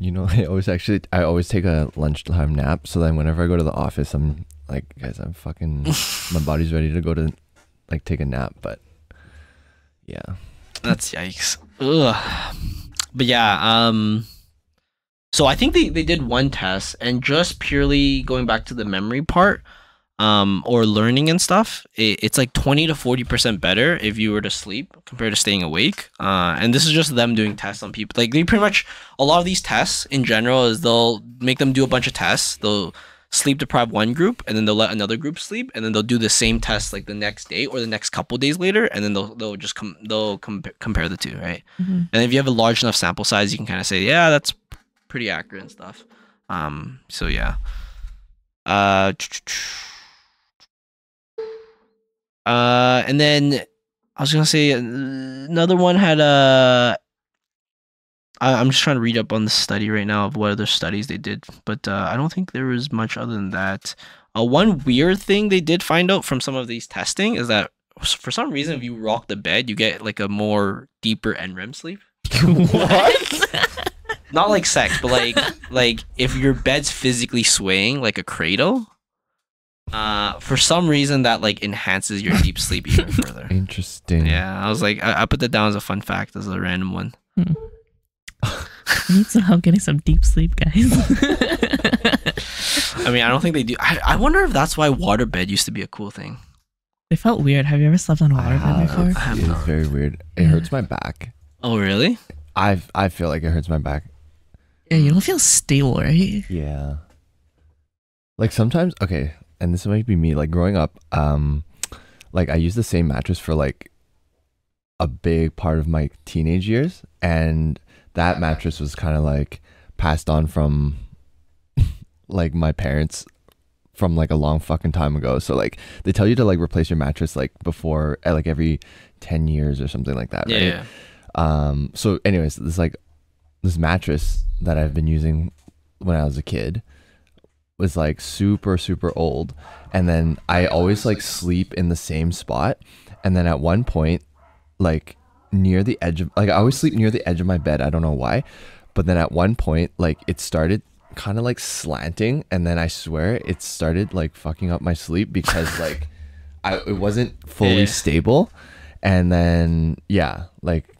C: You know, *laughs* I always actually, I always take a lunchtime nap. So then whenever I go to the office, I'm like, guys, I'm fucking, *laughs* my body's ready to go to like take a nap. But yeah,
A: That's yikes. Ugh. But yeah, um so I think they, they did one test and just purely going back to the memory part, um, or learning and stuff, it, it's like twenty to forty percent better if you were to sleep compared to staying awake. Uh and this is just them doing tests on people. Like they pretty much a lot of these tests in general is they'll make them do a bunch of tests. They'll sleep deprive one group and then they'll let another group sleep and then they'll do the same test like the next day or the next couple days later and then they'll they'll just com- they'll com- compare the two right?
B: Mhm.
A: and if you have a large enough sample size you can kind of say yeah that's pretty accurate and stuff. Um so yeah. Uh uh and then i was gonna say uh, another one had a I- I'm just trying to read up on the study right now of what other studies they did, but uh, I don't think there was much other than that. Uh, one weird thing they did find out from some of these testing is that for some reason, if you rock the bed, you get like a more deeper NREM sleep. *laughs*
B: what? *laughs*
A: Not like sex, but like like if your bed's physically swaying like a cradle. Uh, for some reason that like enhances your deep sleep even *laughs* further.
C: interesting.
A: Yeah, I was like, I, I put that down as a fun fact, as a random one.
B: I need some help getting some deep sleep, guys. *laughs*
A: I mean, I don't think they do. I, I wonder if that's why waterbed used to be a cool thing.
B: they felt weird. Have you ever slept on a
C: I
B: waterbed
C: have.
B: before?
A: I have
C: It is
A: not.
C: very weird. It
B: Yeah.
C: hurts my back.
A: Oh, really?
C: I I feel like it hurts my back.
B: Yeah, you don't feel stable, right?
C: Yeah. Like sometimes, okay, and this might be me. Like growing up, um, like I used the same mattress for like a big part of my teenage years, and that mattress was kind of like passed on from *laughs* like my parents from like a long fucking time ago. So like they tell you to like replace your mattress like before uh, like every 10 years or something like that,
A: Yeah.
C: right?
A: yeah.
C: Um, so anyways, this like this mattress that I've been using when I was a kid was like super super old, and then I always like sleep in the same spot, and then at one point, like near the edge of like I always sleep near the edge of my bed. I don't know why, but then at one point, like it started kind of like slanting, and then I swear it started like fucking up my sleep because *laughs* like I it wasn't fully
A: Yeah.
C: stable, and then yeah, like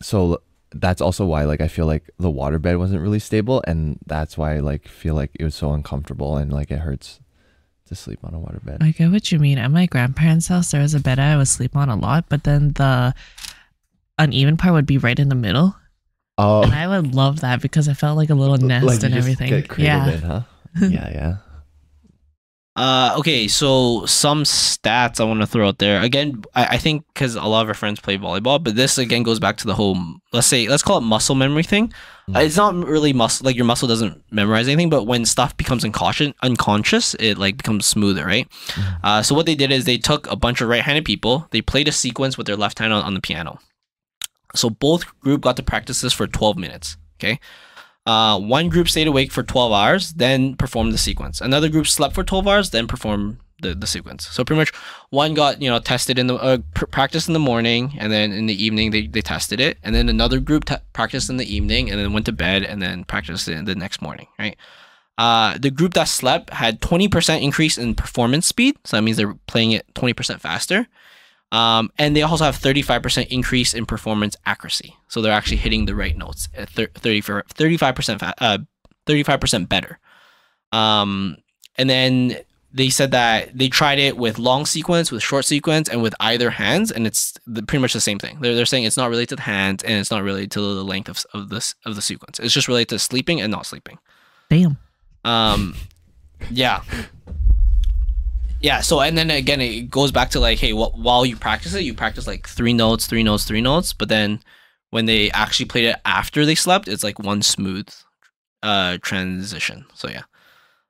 C: so that's also why like I feel like the waterbed wasn't really stable and that's why I like feel like it was so uncomfortable and like it hurts to sleep on a waterbed.
B: I get what you mean. At my grandparents' house, there was a bed I would sleep on a lot, but then the uneven part would be right in the middle.
C: Oh,
B: And I would love that because I felt like a little nest
C: like you
B: and
C: just
B: everything.
C: get
B: Yeah.
C: in, huh? *laughs* yeah, yeah.
A: Uh, okay, so some stats I want to throw out there. Again, I, I think because a lot of our friends play volleyball, but this again goes back to the whole, let's say, let's call it muscle memory thing.
C: Mm.
A: Uh, It's not really muscle, like your muscle doesn't memorize anything, but when stuff becomes unconscious, unconscious, it like becomes smoother, right?
C: Mhm.
A: Uh, so what they did is they took a bunch of right-handed people, they played a sequence with their left hand on, on the piano. So both group got to practice this for 12 minutes. Okay. Uh, one group stayed awake for 12 hours, then performed the sequence. Another group slept for 12 hours, then performed the, the sequence. So pretty much one got, you know, tested in the, uh, pr- practiced in the morning, and then in the evening they, they tested it. And then another group t- practiced in the evening, and then went to bed, and then practiced it the next morning, right? Uh, the group that slept had 20% increase in performance speed. So that means they're playing it 20% faster. Um, and they also have 35% increase in performance accuracy. So they're actually hitting the right notes at 30 for 35% uh, 35% better. Um, and then they said that they tried it with long sequence, with short sequence, and with either hands, and it's the, pretty much the same thing. They're, they're saying it's not related to the hands, and it's not related to the length of, of this of the sequence. It's just related to sleeping and not sleeping.
B: Damn.
A: Um, yeah, yeah. So and then again, it goes back to like, hey, wh- while you practice it, you practice like three notes, three notes, three notes. But then when they actually played it after they slept, it's like one smooth uh transition. So yeah.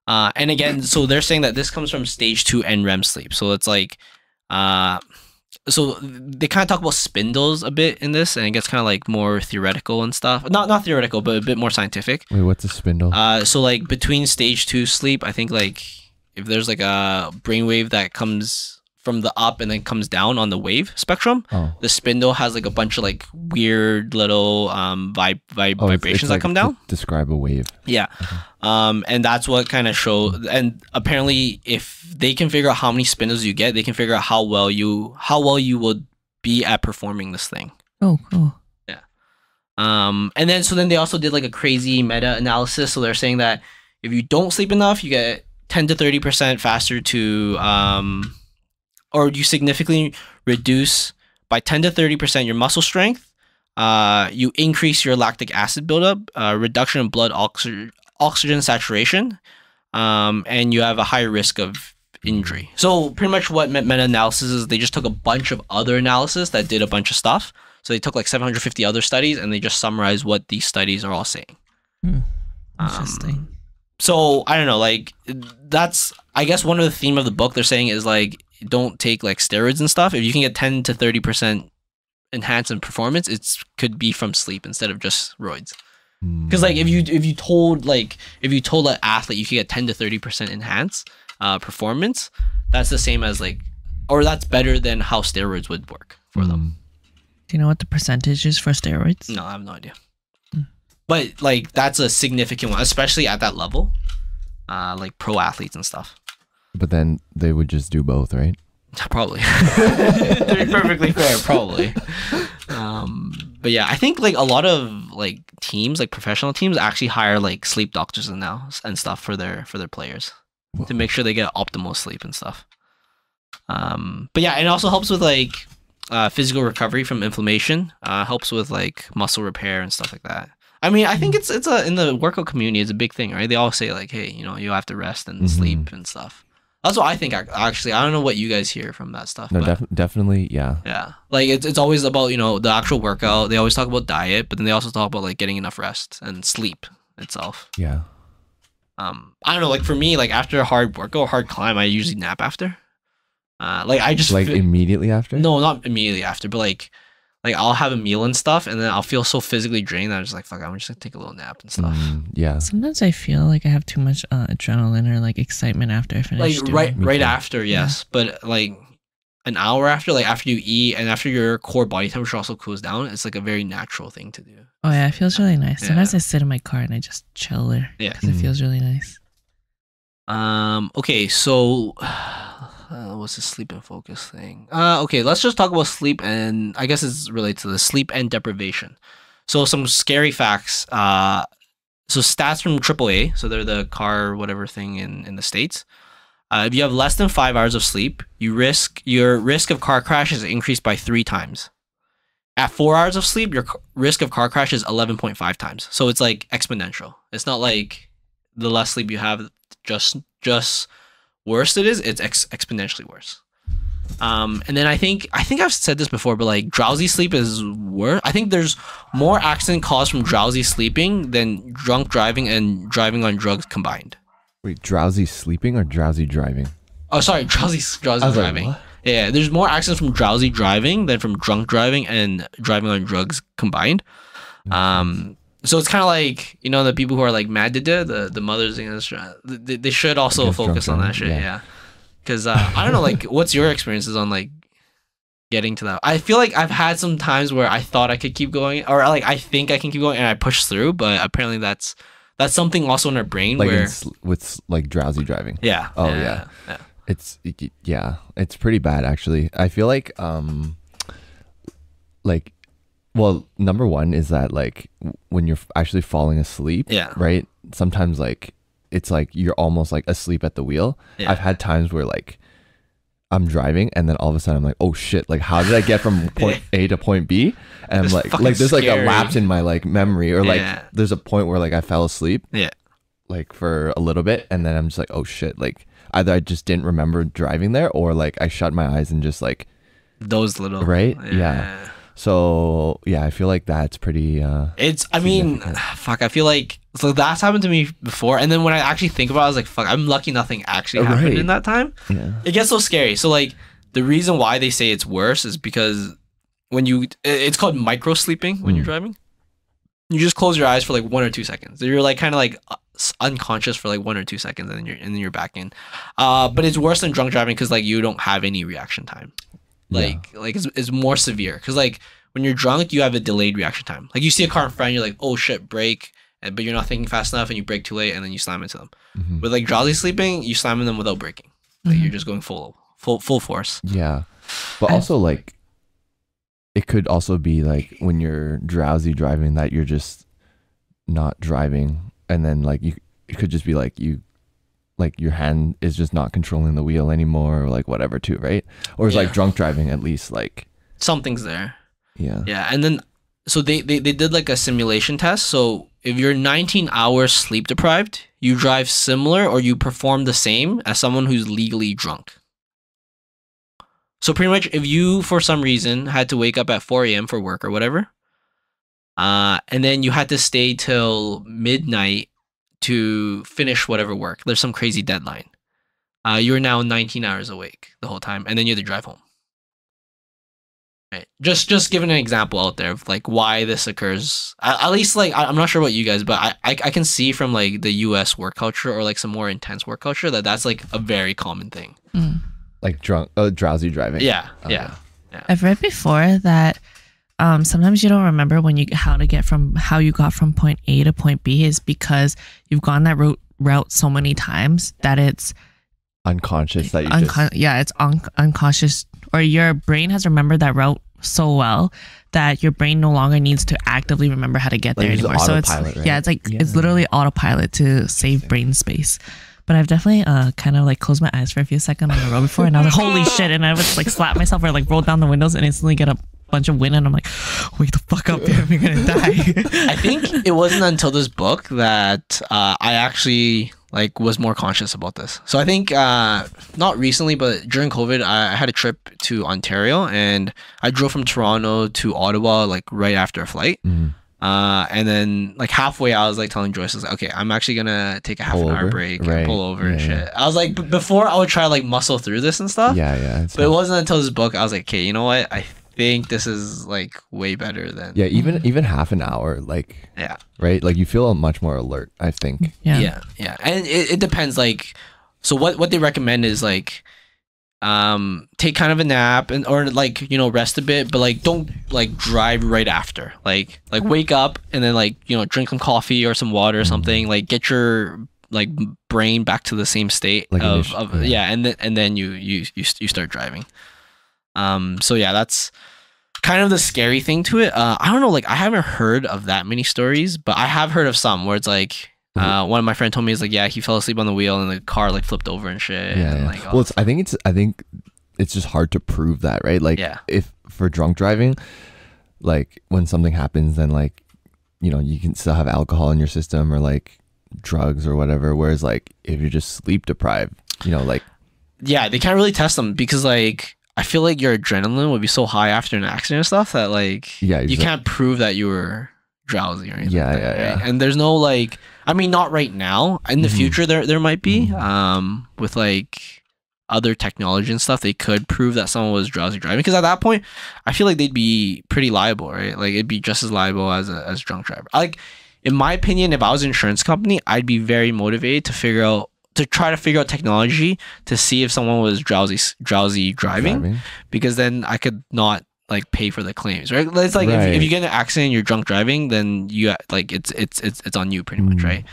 A: Uh, and again, so they're saying that this comes from stage two and REM sleep. So it's like, uh, so they kind of talk about spindles a bit in this, and it gets kind of like more theoretical and stuff. Not not theoretical, but a bit more scientific.
C: Wait, what's a spindle?
A: Uh, so like between stage two sleep, I think like if there's like a brainwave that comes from the up and then comes down on the wave spectrum,
C: oh,
A: the spindle has like a bunch of like weird little um vib- vib-
C: oh,
A: vibrations that come down.
C: describe a wave.
A: Yeah. Um, and that's what kind of show. And apparently, if they can figure out how many spindles you get, they can figure out how well you how well you would be at performing this thing.
B: Oh, cool.
A: Um, and then so then they also did like a crazy meta analysis. So they're saying that if you don't sleep enough, you get ten to thirty percent faster to um, or you significantly reduce by ten to thirty percent your muscle strength. Uh, you increase your lactic acid buildup, uh, reduction in blood oxy- oxygen saturation, um, and you have a higher risk of injury. So pretty much what meta analysis is, they just took a bunch of other analysis that did a bunch of stuff. So they took like 750 other studies and they just summarized what these studies are all saying.
B: Hmm.
A: Um,
B: Interesting.
A: So I don't know, like that's I guess one of the theme of the book they're saying is like don't take like steroids and stuff. If you can get 10 to 30 percent enhance in performance, it could be from sleep instead of just roids. Because like if you if you told like if you told an athlete you could get 10 to 30 percent enhance uh, performance, that's the same as like or that's better than how steroids would work for them.
B: Do you know what the percentage is for steroids?
A: No, I have no idea. But like that's a significant one, especially at that level, uh, like pro athletes and stuff.
C: But then they would just do both, right? *laughs*
A: Probably. *laughs* to be perfectly *laughs* fair, probably. Um, but yeah, I think like a lot of like teams, like professional teams, actually hire like sleep doctors and now and stuff for their for their players to make sure they get optimal sleep and stuff. Um, but yeah, it also helps with like uh, physical recovery from inflammation. Uh, helps with like muscle repair and stuff like that. I mean, I think it's it's a in the workout community, it's a big thing, right? They all say like, hey, you know, you have to rest and
C: Mhm.
A: sleep and stuff. That's what I think. Actually, I don't know what you guys hear from that stuff.
C: No,
A: but
C: def- definitely, yeah.
A: yeah, like it's it's always about you know the actual workout. They always talk about diet, but then they also talk about like getting enough rest and sleep itself.
C: Yeah.
A: Um, I don't know. Like for me, like after a hard workout, hard climb, I usually nap after. Uh, like I just
C: like immediately after?
A: no, not immediately after, but like like I'll have a meal and stuff, and then I'll feel so physically drained. I'm just like, fuck, I'm just gonna take a little nap and stuff.
C: Mm, yeah.
B: Sometimes I feel like I have too much uh, adrenaline or like excitement after I finish.
A: like
B: doing
A: right right
C: too.
A: after, yes, but like an hour after, like after you eat and after your core body temperature also cools down, it's like a very natural thing to do.
B: Oh yeah, it feels really nice. Sometimes
A: Yeah.
B: I sit in my car and I just chill there
A: Yeah.
B: because it
C: Mm.
B: feels really nice.
A: Um. Okay. So, uh, what's the sleep and focus thing? Uh. Okay. Let's just talk about sleep and I guess it's related to the sleep and deprivation. So some scary facts. Uh. So stats from AAA. So they're the car whatever thing in in the states. Uh, if you have less than five hours of sleep, you risk your risk of car crash is increased by three times. at four hours of sleep, your risk of car crash is 11.5 times. So it's like exponential. It's not like the less sleep you have, just just worse it is. It's ex- exponentially worse. Um, and then I think I think I've said this before, but like drowsy sleep is worse. I think there's more accident caused from drowsy sleeping than drunk driving and driving on drugs combined.
C: Wait, drowsy sleeping or drowsy driving?
A: Oh, sorry, *laughs* drowsy drowsy
C: like,
A: driving.
C: what?
A: yeah, there's more accidents from drowsy driving than from drunk driving and driving on drugs combined. Um, so it's kind of like you know the people who are like mad the the mothers against dr- they, they should also focus on that shit.
C: yeah.
A: Yeah, because uh, I don't know, like, *laughs* what's your experiences on like getting to that? I feel like I've had some times where I thought I could keep going, or like I think I can keep going, and I push through, but apparently that's that's something also in our brain
C: Like in
A: where
C: with like drowsy driving.
A: yeah.
C: Oh, yeah.
A: yeah.
C: It's y- yeah, it's pretty bad actually. I feel like um like well, number 1 is that like when you're actually falling asleep,
A: Yeah.
C: right? Sometimes like it's like you're almost like asleep at the wheel.
A: Yeah.
C: I've had times where like I'm driving and then all of a sudden I'm like, oh shit, like how did I get from *laughs* point A to point B? And I'm like, like there's like a lapse in my like memory or like
A: Yeah.
C: there's a point where like I fell asleep
A: Yeah.
C: like for a little bit and then I'm just like, oh shit, like either I just didn't remember driving there or like I shut my eyes and just like
A: Those little
C: Right? Yeah. So yeah, I feel like that's pretty uh
A: It's. I mean, *sighs* fuck. I feel like so that's happened to me before, and then when I actually think about, it, I was like, fuck. I'm lucky nothing actually happened
C: Right.
A: in that time.
C: yeah.
A: It gets so scary. So like, the reason why they say it's worse is because when you, it's called micro sleeping when you're
C: Mm.
A: driving. You just close your eyes for like one or two seconds. You're like kind of like unconscious for like one or two seconds, and then you're and then you're back in. Uh, but it's worse than drunk driving because like you don't have any reaction time.
C: Yeah.
A: Like like it's, it's more severe because like when you're drunk you have a delayed reaction time. Like you see a car in front, and you're like oh shit brake, and, but you're not thinking fast enough and you brake too late and then you slam into them.
C: Mhm.
A: With like drowsy sleeping, you slam in them without braking. Like
B: Mhm.
A: you're just going full full full force.
C: Yeah. But
B: I-
C: also like it could also be like when you're drowsy driving that you're just not driving and then like you it could just be like you like your hand is just not controlling the wheel anymore or like whatever too, right? Or it's
A: Yeah.
C: like drunk driving at least like
A: Something's there.
C: yeah.
A: Yeah, and then so they, they they did like a simulation test. So if you're 19 hours sleep deprived, you drive similar or you perform the same as someone who's legally drunk. So pretty much, if you for some reason had to wake up at 4 a.m. for work or whatever, uh, and then you had to stay till midnight to finish whatever work, there's some crazy deadline. Uh, you're now 19 hours awake the whole time, and then you have to drive home. Right. Just just giving an example out there of like why this occurs. At, at least like I, I'm not sure about you guys, but I, I I can see from like the U.S. work culture or like some more intense work culture that that's like a very common thing.
B: Mm.
C: Like drunk uh, drowsy driving.
A: Yeah,
C: Uh,
A: yeah,
B: I've read before that um, sometimes you don't remember when you how to get from how you got from point A to point B is because you've gone that route route so many times that it's
C: Unconscious that you
B: uncon-
C: just
B: yeah it's un- unconscious or your brain has remembered that route so well that your brain no longer needs to actively remember how to get
C: Like
B: there anymore. So it's
C: right?
B: yeah, it's like it's literally autopilot to save brain space. But I've definitely uh kind of like closed my eyes for a few seconds on the road before, and I was like, "Holy *laughs* shit!" And I would like slap myself or like roll down the windows and instantly get a bunch of wind, and I'm like, "Wake the fuck up, dude! You're gonna die." *laughs*
A: I think it wasn't until this book that uh, I actually like was more conscious about this. So I think uh, not recently, but during COVID, I, I had a trip to Ontario and I drove from Toronto to Ottawa like right after a flight.
C: Mhm.
A: Uh, and then like halfway, I was like telling Joyce, I was like, okay, I'm actually gonna take a half
C: Pull
A: an hour
C: over?
A: break, and pull over and shit.
C: yeah.
A: I was like, b- before I would try to like muscle through this and stuff.
C: Yeah, yeah. it's
A: But it wasn't until this book I was like, okay, you know what? I think this is like way better than
C: yeah, even even half an hour, like
A: yeah.
C: right? Like you feel much more alert, I think.
B: yeah.
A: yeah yeah and it, it depends like so what what they recommend is like um take kind of a nap and or like you know rest a bit but like don't like drive right after like like wake up and then like you know drink some coffee or some water or something like get your like brain back to the same state
C: Like
A: of, of
C: yeah.
A: yeah and then and then you you you, you start driving um so yeah that's kind of the scary thing to it uh i don't know like i haven't heard of that many stories but i have heard of some where it's like
C: Mm-hmm.
A: uh, one of my friend told me, he's like, yeah, he fell asleep on the wheel and the car like flipped over and shit.
C: Yeah,
A: and,
C: yeah.
A: Like,
C: well, it's, I think it's I think it's just hard to prove that, right? Like
A: Yeah.
C: if for drunk driving, like when something happens, then like you know you can still have alcohol in your system or like drugs or whatever. Whereas like if you're just sleep deprived, you know, like
A: yeah, they can't really test them because like I feel like your adrenaline would be so high after an accident and stuff that like
C: Yeah,
A: you can't prove that you were drowsy or anything.
C: Yeah,
A: like
C: yeah,
A: right?
C: yeah.
A: And there's no like I mean not right now. In the
C: Mhm.
A: future there there might be
C: Mhm.
A: um with like other technology and stuff they could prove that someone was drowsy driving because at that point I feel like they'd be pretty liable, right? Like it'd be just as liable as a as drunk driver. Like in my opinion, if I was an insurance company, I'd be very motivated to figure out to try to figure out technology to see if someone was drowsy drowsy driving, because then I could not like pay for the claims, right? It's like if, if you get in an accident, and you're drunk driving, then you like it's it's it's it's on you pretty much,
C: Mm.
A: right?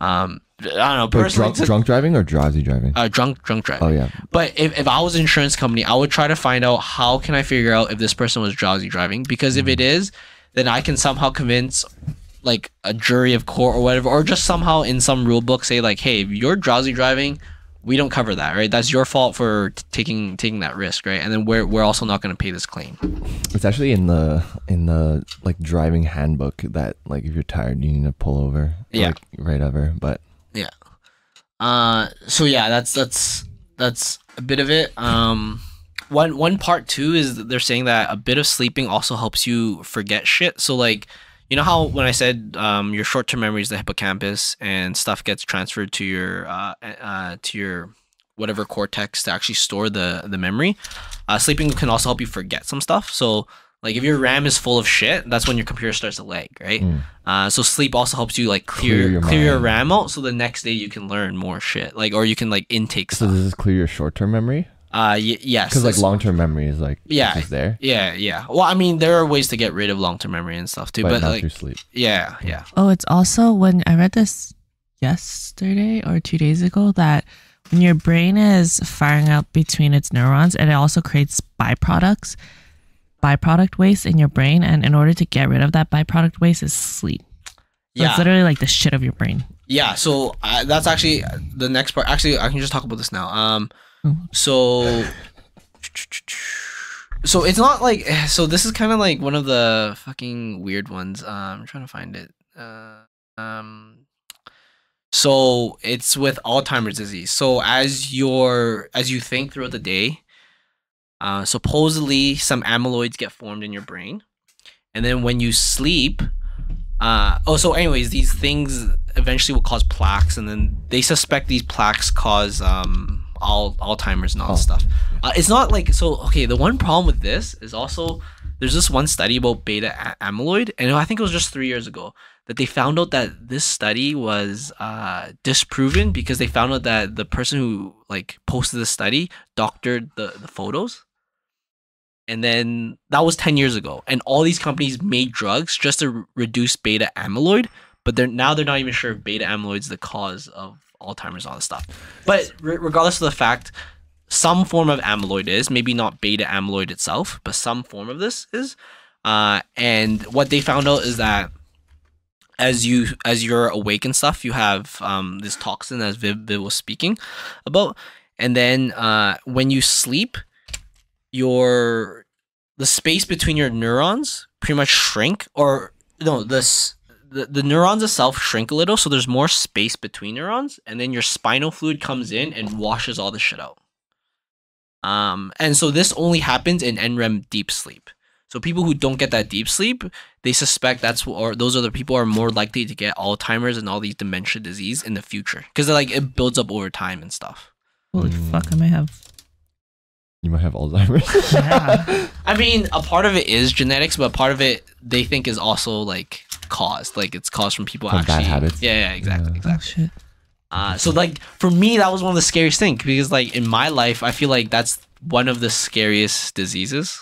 A: Um, I don't know personally.
C: drunk, drunk driving or drowsy driving?
A: uh, drunk drunk driving.
C: oh yeah.
A: But if, if I was an insurance company, I would try to find out how can I figure out if this person was drowsy driving because if it is, then I can somehow convince like a jury of court or whatever, or just somehow in some rule book say like, hey, if you're drowsy driving, we don't cover that, right? That's your fault for t- taking taking that risk, right? And then we're we're also not going to pay this claim.
C: It's actually in the in the like driving handbook that like if you're tired you need to pull over.
A: Yeah.
C: Like, right over. But yeah,
A: Uh, so yeah, that's that's that's a bit of it. Um, one one part too is that they're saying that a bit of sleeping also helps you forget shit. So like, you know how when I said um your short term memory is the hippocampus and stuff gets transferred to your uh, uh to your whatever cortex to actually store the the memory. Uh, sleeping can also help you forget some stuff. So like if your RAM is full of shit, that's when your computer starts to lag, right?
C: Mm.
A: Uh, so sleep also helps you like clear
C: Clear your
A: clear your. RAM out, so the next day you can learn more shit, like or you can like intake
C: so
A: stuff.
C: does this clear your short term memory?
A: Uh, y- yes,
C: Because like long term memory is like
A: Yeah.
C: just there,
A: yeah, yeah. Well, I mean, there are ways to get rid of long term memory and stuff too,
C: but,
A: but,
C: not
A: like,
C: through sleep.
A: yeah, yeah,
B: Oh, it's also when I read this yesterday or two days ago that when your brain is firing up between its neurons, and it also creates byproducts, byproduct waste in your brain. And in order to get rid of that byproduct waste is sleep. So
A: yeah.
B: It's literally like the shit of your brain.
A: Yeah, so uh, that's actually the next part. Actually, I can just talk about this now. Um. So, so it's not like so. This is kind of like one of the fucking weird ones. Um, I'm trying to find it. Uh, um, so it's with Alzheimer's disease. So as your as you think throughout the day, uh, supposedly some amyloids get formed in your brain, and then when you sleep, uh, oh, so anyways, these things eventually will cause plaques, and then they suspect these plaques cause um all Alzheimer's and all this
C: Oh.
A: stuff. Uh, it's not like so. Okay, the one problem with this is also there's this one study about beta amyloid, and I think it was just three years ago that they found out that this study was uh, disproven because they found out that the person who like posted the study doctored the the photos and then that was 10 years ago and all these companies made drugs just to re- reduce beta amyloid but they're now they're not even sure if beta amyloid is the cause of alzheimer's all this stuff. But re- regardless of the fact some form of amyloid is maybe not beta amyloid itself but some form of this is uh, and what they found out is that as you as you're awake and stuff you have um, this toxin as Viv, Viv was speaking about and then uh, when you sleep your the space between your neurons pretty much shrink or no this the, the neurons itself shrink a little so there's more space between neurons and then your spinal fluid comes in and washes all the shit out um and so this only happens in nrem deep sleep so people who don't get that deep sleep they suspect that's or those other people are more likely to get alzheimer's and all these dementia disease in the future because like it builds up over time and stuff
B: Holy fuck, I may have.
C: You might have Alzheimer's. *laughs*
B: Yeah.
A: I mean, a part of it is genetics, but part of it they think is also like caused, like it's caused from people
C: From bad habits?
A: Yeah, yeah, exactly,
C: Yeah.
B: oh
A: exactly.
B: shit.
A: Uh, so like for me, that was one of the scariest things because like in my life, I feel like that's one of the scariest diseases.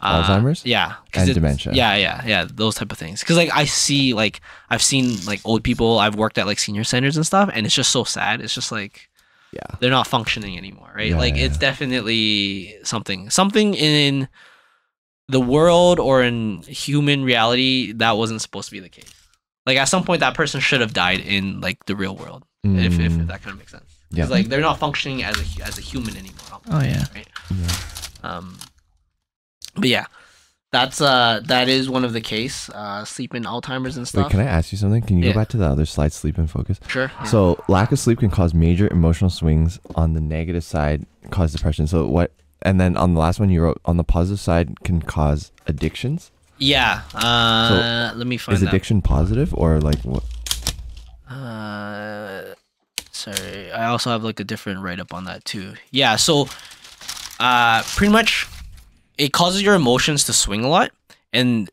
A: Uh,
C: Alzheimer's?
A: Yeah, 'cause
C: And
A: it's-
C: dementia.
A: Yeah, yeah, yeah, those type of things. Because like I see, like I've seen like old people. I've worked at like senior centers and stuff, and it's just so sad. It's just like
C: yeah.
A: they're not functioning anymore, right?
C: Yeah,
A: like
C: yeah,
A: it's
C: yeah.
A: definitely something, something in the world or in human reality that wasn't supposed to be the case. Like at some point, that person should have died in like the real world, if, if,
C: Mm,
A: if that kind of makes sense.
C: Yeah.
A: Like they're not functioning as a as a human anymore.
B: Oh yeah.
C: yeah.
A: Um, but yeah, that's uh that is one of the case. Uh, sleep and Alzheimer's and stuff.
C: Wait, can I ask you something? Can you
A: Yeah.
C: go back to the other slide, sleep and focus?
A: Sure.
C: So lack of sleep can cause major emotional swings on the negative side, cause depression. So what? And then on the last one you wrote on the positive side can cause addictions.
A: Yeah. Uh, let me find
C: Is addiction positive or like what?
A: Uh, sorry. I also have like a different write up on that too. Yeah. So, uh, pretty much, it causes your emotions to swing a lot, and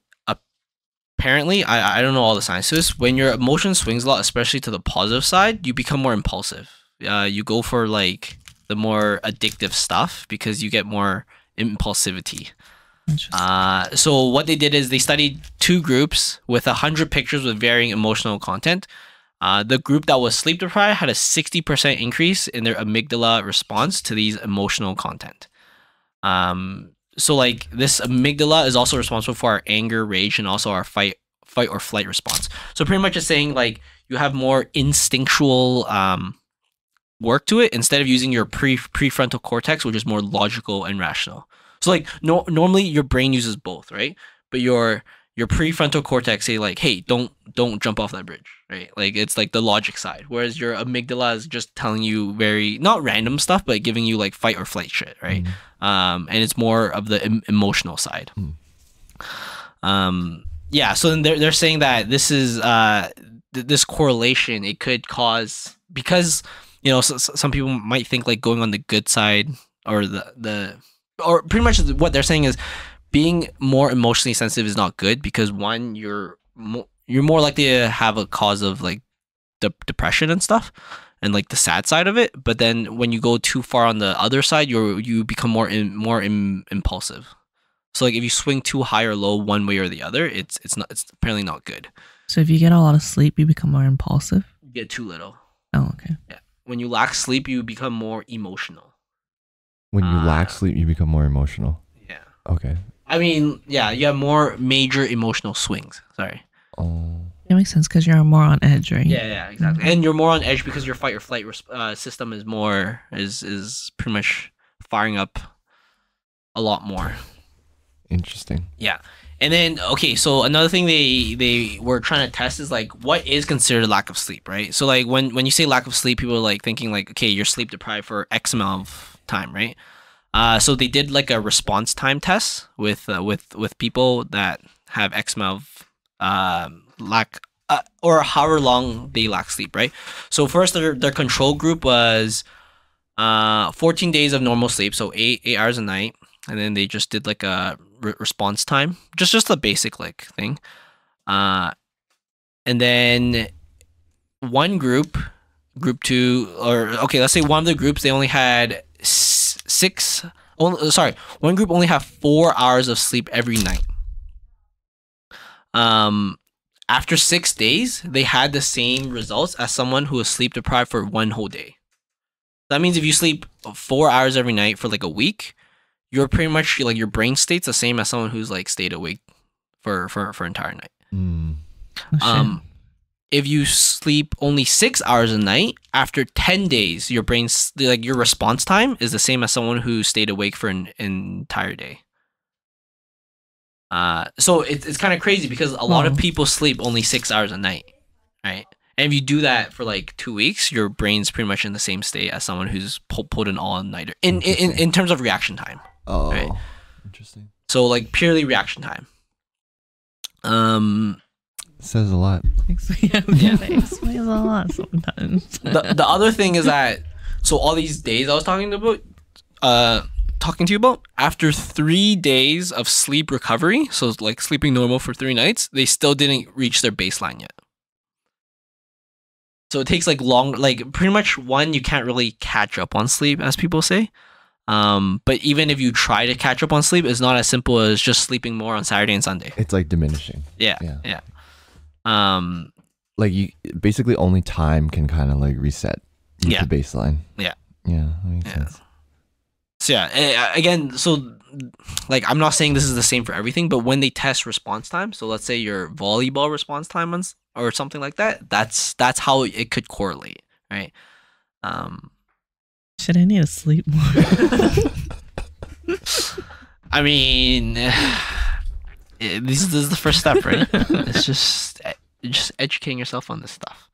A: apparently, I I don't know all the science to this. When your emotion swings a lot, especially to the positive side, you become more impulsive. Uh, you go for like the more addictive stuff because you get more impulsivity. Uh, so what they did is they studied two groups with 100 pictures with varying emotional content. Uh, the group that was sleep deprived had a 60% increase in their amygdala response to these emotional content. Um, so like this amygdala is also responsible for our anger, rage, and also our fight, fight or flight response. So pretty much it's saying like you have more instinctual um, work to it instead of using your pre prefrontal cortex, which is more logical and rational. So like no, normally your brain uses both, right? But your your prefrontal cortex say like, hey, don't don't jump off that bridge, right? Like it's like the logic side, whereas your amygdala is just telling you very not random stuff, but giving you like fight or flight shit, right?
C: Mm.
A: Um, and it's more of the em- emotional side.
C: Mm.
A: Um, yeah. So then they're they're saying that this is uh th- this correlation it could cause because you know so, so- some people might think like going on the good side or the the or pretty much what they're saying is being more emotionally sensitive is not good because one you're mo- you're more likely to have a cause of like de- depression and stuff and like the sad side of it but then when you go too far on the other side you're you become more in, more Im- impulsive so like if you swing too high or low one way or the other it's it's not it's apparently not good
B: So if you get a lot of sleep, you become more impulsive.
A: you get too little
B: Oh, okay.
A: yeah when you lack sleep you become more emotional
C: When you lack
A: Uh,
C: sleep, you become more emotional.
A: yeah
C: Okay.
A: I mean yeah you have more major emotional swings sorry
C: Oh.
B: That makes sense because you're more on edge, right?
A: Yeah, yeah, exactly. And you're more on edge because your fight or flight res- uh, system is more is is pretty much firing up a lot more.
C: Interesting.
A: Yeah. And then okay, so another thing they they were trying to test is like what is considered lack of sleep, right? So like when when you say lack of sleep, people are like thinking like okay, you're sleep deprived for X amount of time, right? Uh, so they did like a response time test with uh, with with people that have amount of um, lack uh, or however long they lack sleep, right? So first their their control group was uh 14 days of normal sleep, so eight eight hours a night, and then they just did like a re- response time, just just a basic like thing. Uh, and then one group, group two, or okay, let's say one of the groups they only had six. Only, sorry, one group only had four hours of sleep every night. Um, after six days, they had the same results as someone who was sleep deprived for one whole day. That means if you sleep four hours every night for like a week, you're pretty much like your brain state's the same as someone who's like stayed awake for for for entire night.
C: Mm.
B: Oh, shit.
A: Um, if you sleep only six hours a night, after ten days, your brain's like your response time is the same as someone who stayed awake for an, an entire day. Uh, so it's it's kind of crazy because a lot of people sleep only six hours a night, right? And if you do that for like two weeks, your brain's pretty much in the same state as someone who's pulled, pulled an all nighter in, in in in terms of reaction time.
C: Oh.
A: Right.
C: Interesting.
A: So like purely reaction time. Um,
C: Says a lot. *laughs*
B: yeah, yeah, that explains a lot sometimes.
A: the the *laughs* other thing is that so all these days I was talking about, uh, talking to you about after three days of sleep recovery, so it's like sleeping normal for three nights, they still didn't reach their baseline yet. So it takes like long, like pretty much one you can't really catch up on sleep, as people say. Um, but even if you try to catch up on sleep, it's not as simple as just sleeping more on Saturday and Sunday.
C: It's like diminishing.
A: Yeah,
C: Yeah.
A: yeah. Um,
C: Like you basically only time can kind of like reset you
A: Yeah.
C: to baseline.
A: Yeah.
C: Yeah, that makes
A: Yeah.
C: sense.
A: So yeah, eh, again, so like I'm not saying this is the same for everything, but when they test response time, so let's say your volleyball response time on or something like that, that's that's how it could correlate, right? Um,
B: Should I need to sleep more? *laughs*
A: I mean, eh, this, is- this is the first step, right? *laughs* it's just eh, just educating yourself on this stuff.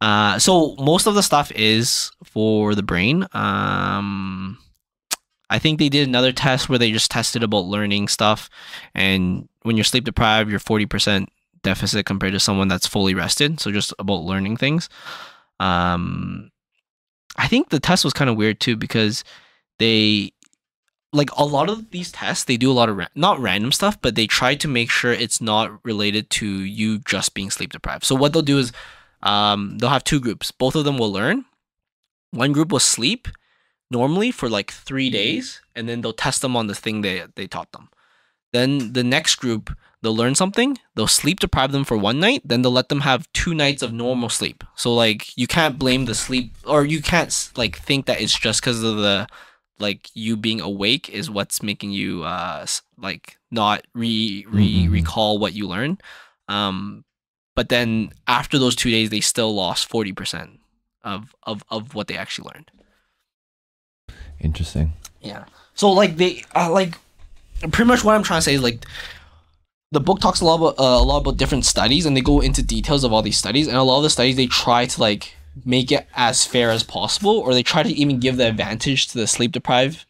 A: Uh, so most of the stuff is for the brain. Um, I think they did another test where they just tested about learning stuff, and when you're sleep deprived, you're forty percent deficit compared to someone that's fully rested. So just about learning things. Um, I think the test was kind of weird too because they like a lot of these tests they do a lot of ra- not random stuff but they try to make sure it's not related to you just being sleep deprived. So what they'll do is um, they'll have two groups. Both of them will learn. One group will sleep normally for like three days and then they'll test them on the thing they, they taught them. Then the next group they'll learn something they'll sleep deprive them for one night then they'll let them have two nights of normal sleep. So like you can't blame the sleep or you can't like think that it's just because of the like you being awake is what's making you uh like not re re
C: Mhm.
A: recall what you learned um but then after those two days they still lost 40% of of of what they actually learned
C: Interesting.
A: yeah. So like they uh, like pretty much what I'm trying to say is like the book talks a lot about uh, a lot about different studies and they go into details of all these studies and a lot of the studies they try to like make it as fair as possible or they try to even give the advantage to the sleep deprived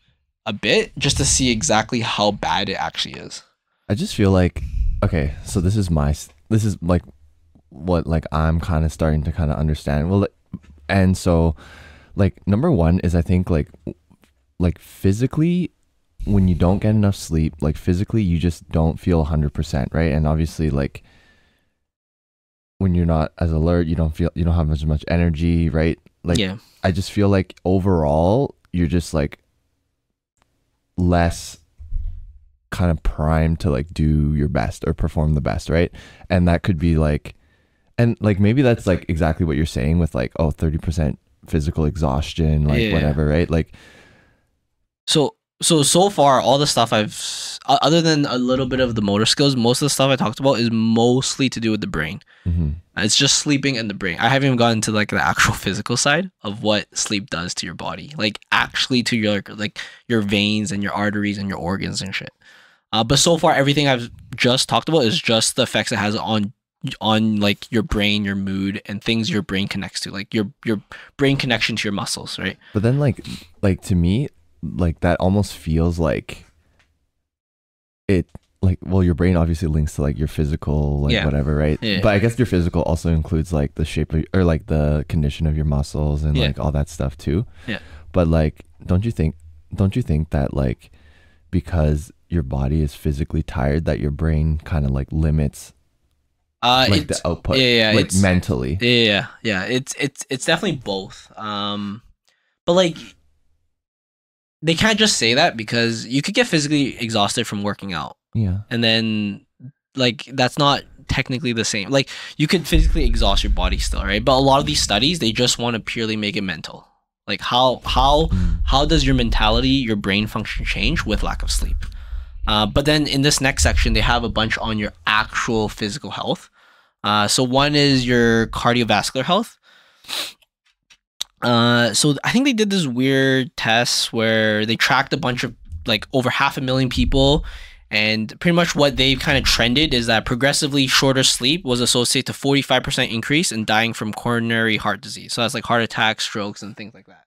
A: a bit just to see exactly how bad it actually is.
C: I just feel like okay, so this is my this is like what like I'm kind of starting to kind of understand. Well, and so like number 1 is I think like like physically when you don't get enough sleep, like physically you just don't feel 100%, right? And obviously like when you're not as alert, you don't feel you don't have as much energy, right? Like
A: yeah.
C: I just feel like overall you're just like less kind of primed to like do your best or perform the best, right? And that could be like and like maybe that's like exactly what you're saying with like oh 30% physical exhaustion like
A: Yeah.
C: whatever, right? Like
A: So so so far all the stuff I've other than a little bit of the motor skills, most of the stuff I talked about is mostly to do with the brain.
C: mhm.
A: It's just sleeping and the brain. I haven't even gotten to like the actual *laughs* physical side of what sleep does to your body, like actually to your like your veins and your arteries and your organs and shit. Uh, but so far, everything I've just talked about is just the effects it has on on like your brain, your mood, and things your brain connects to, like your your brain connection to your muscles, right?
C: But then like like to me, like that almost feels like it like well your brain obviously links to like your physical like
A: Yeah.
C: whatever, right?
A: Yeah.
C: But I guess your physical also includes like the shape of or like the condition of your muscles and
A: Yeah.
C: like all that stuff too.
A: Yeah.
C: But like don't you think don't you think that like because your body is physically tired that your brain kind of like limits
A: Uh,
C: like
A: it's,
C: the output
A: yeah, yeah,
C: like mentally.
A: Yeah, yeah, it's it's it's definitely both. Um, but like, they can't just say that because you could get physically exhausted from working out,
C: yeah.
A: and then like that's not technically the same. Like you could physically exhaust your body still, right? But a lot of these studies they just want to purely make it mental. Like how how
C: Mm.
A: how does your mentality, your brain function change with lack of sleep? Uh, but then in this next section, they have a bunch on your actual physical health. Uh, so one is your cardiovascular health. Uh, so I think they did this weird test where they tracked a bunch of like over half a million people, and pretty much what they've kind of trended is that progressively shorter sleep was associated to forty five percent increase in dying from coronary heart disease. So that's like heart attacks, strokes, and things like that.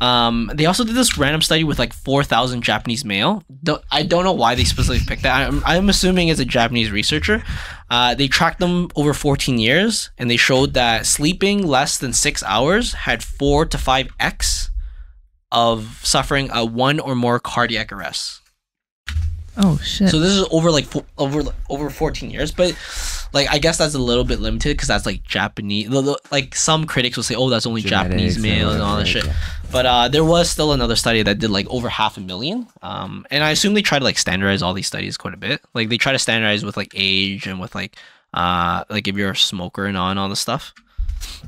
A: Um, they also did this random study with like 4,000 Japanese male. Don't, I don't know why they specifically picked that. I'm, I'm assuming it's a Japanese researcher. Uh, they tracked them over 14 years and they showed that sleeping less than six hours had four to five X of suffering a one or more cardiac arrests.
B: Oh shit.
A: So this is over like over over 14 years, but like I guess that's a little bit limited because that's like Japanese. the- the- Like some critics will say, "Oh, that's only Japanese
C: Genetics and
A: male and all that shit." But uh, there was still another study that did like over half a million. Um, and I assume they try to like standardize all these studies quite a bit. Like they try to standardize with like age and with like uh like if you're a smoker and all and all this stuff.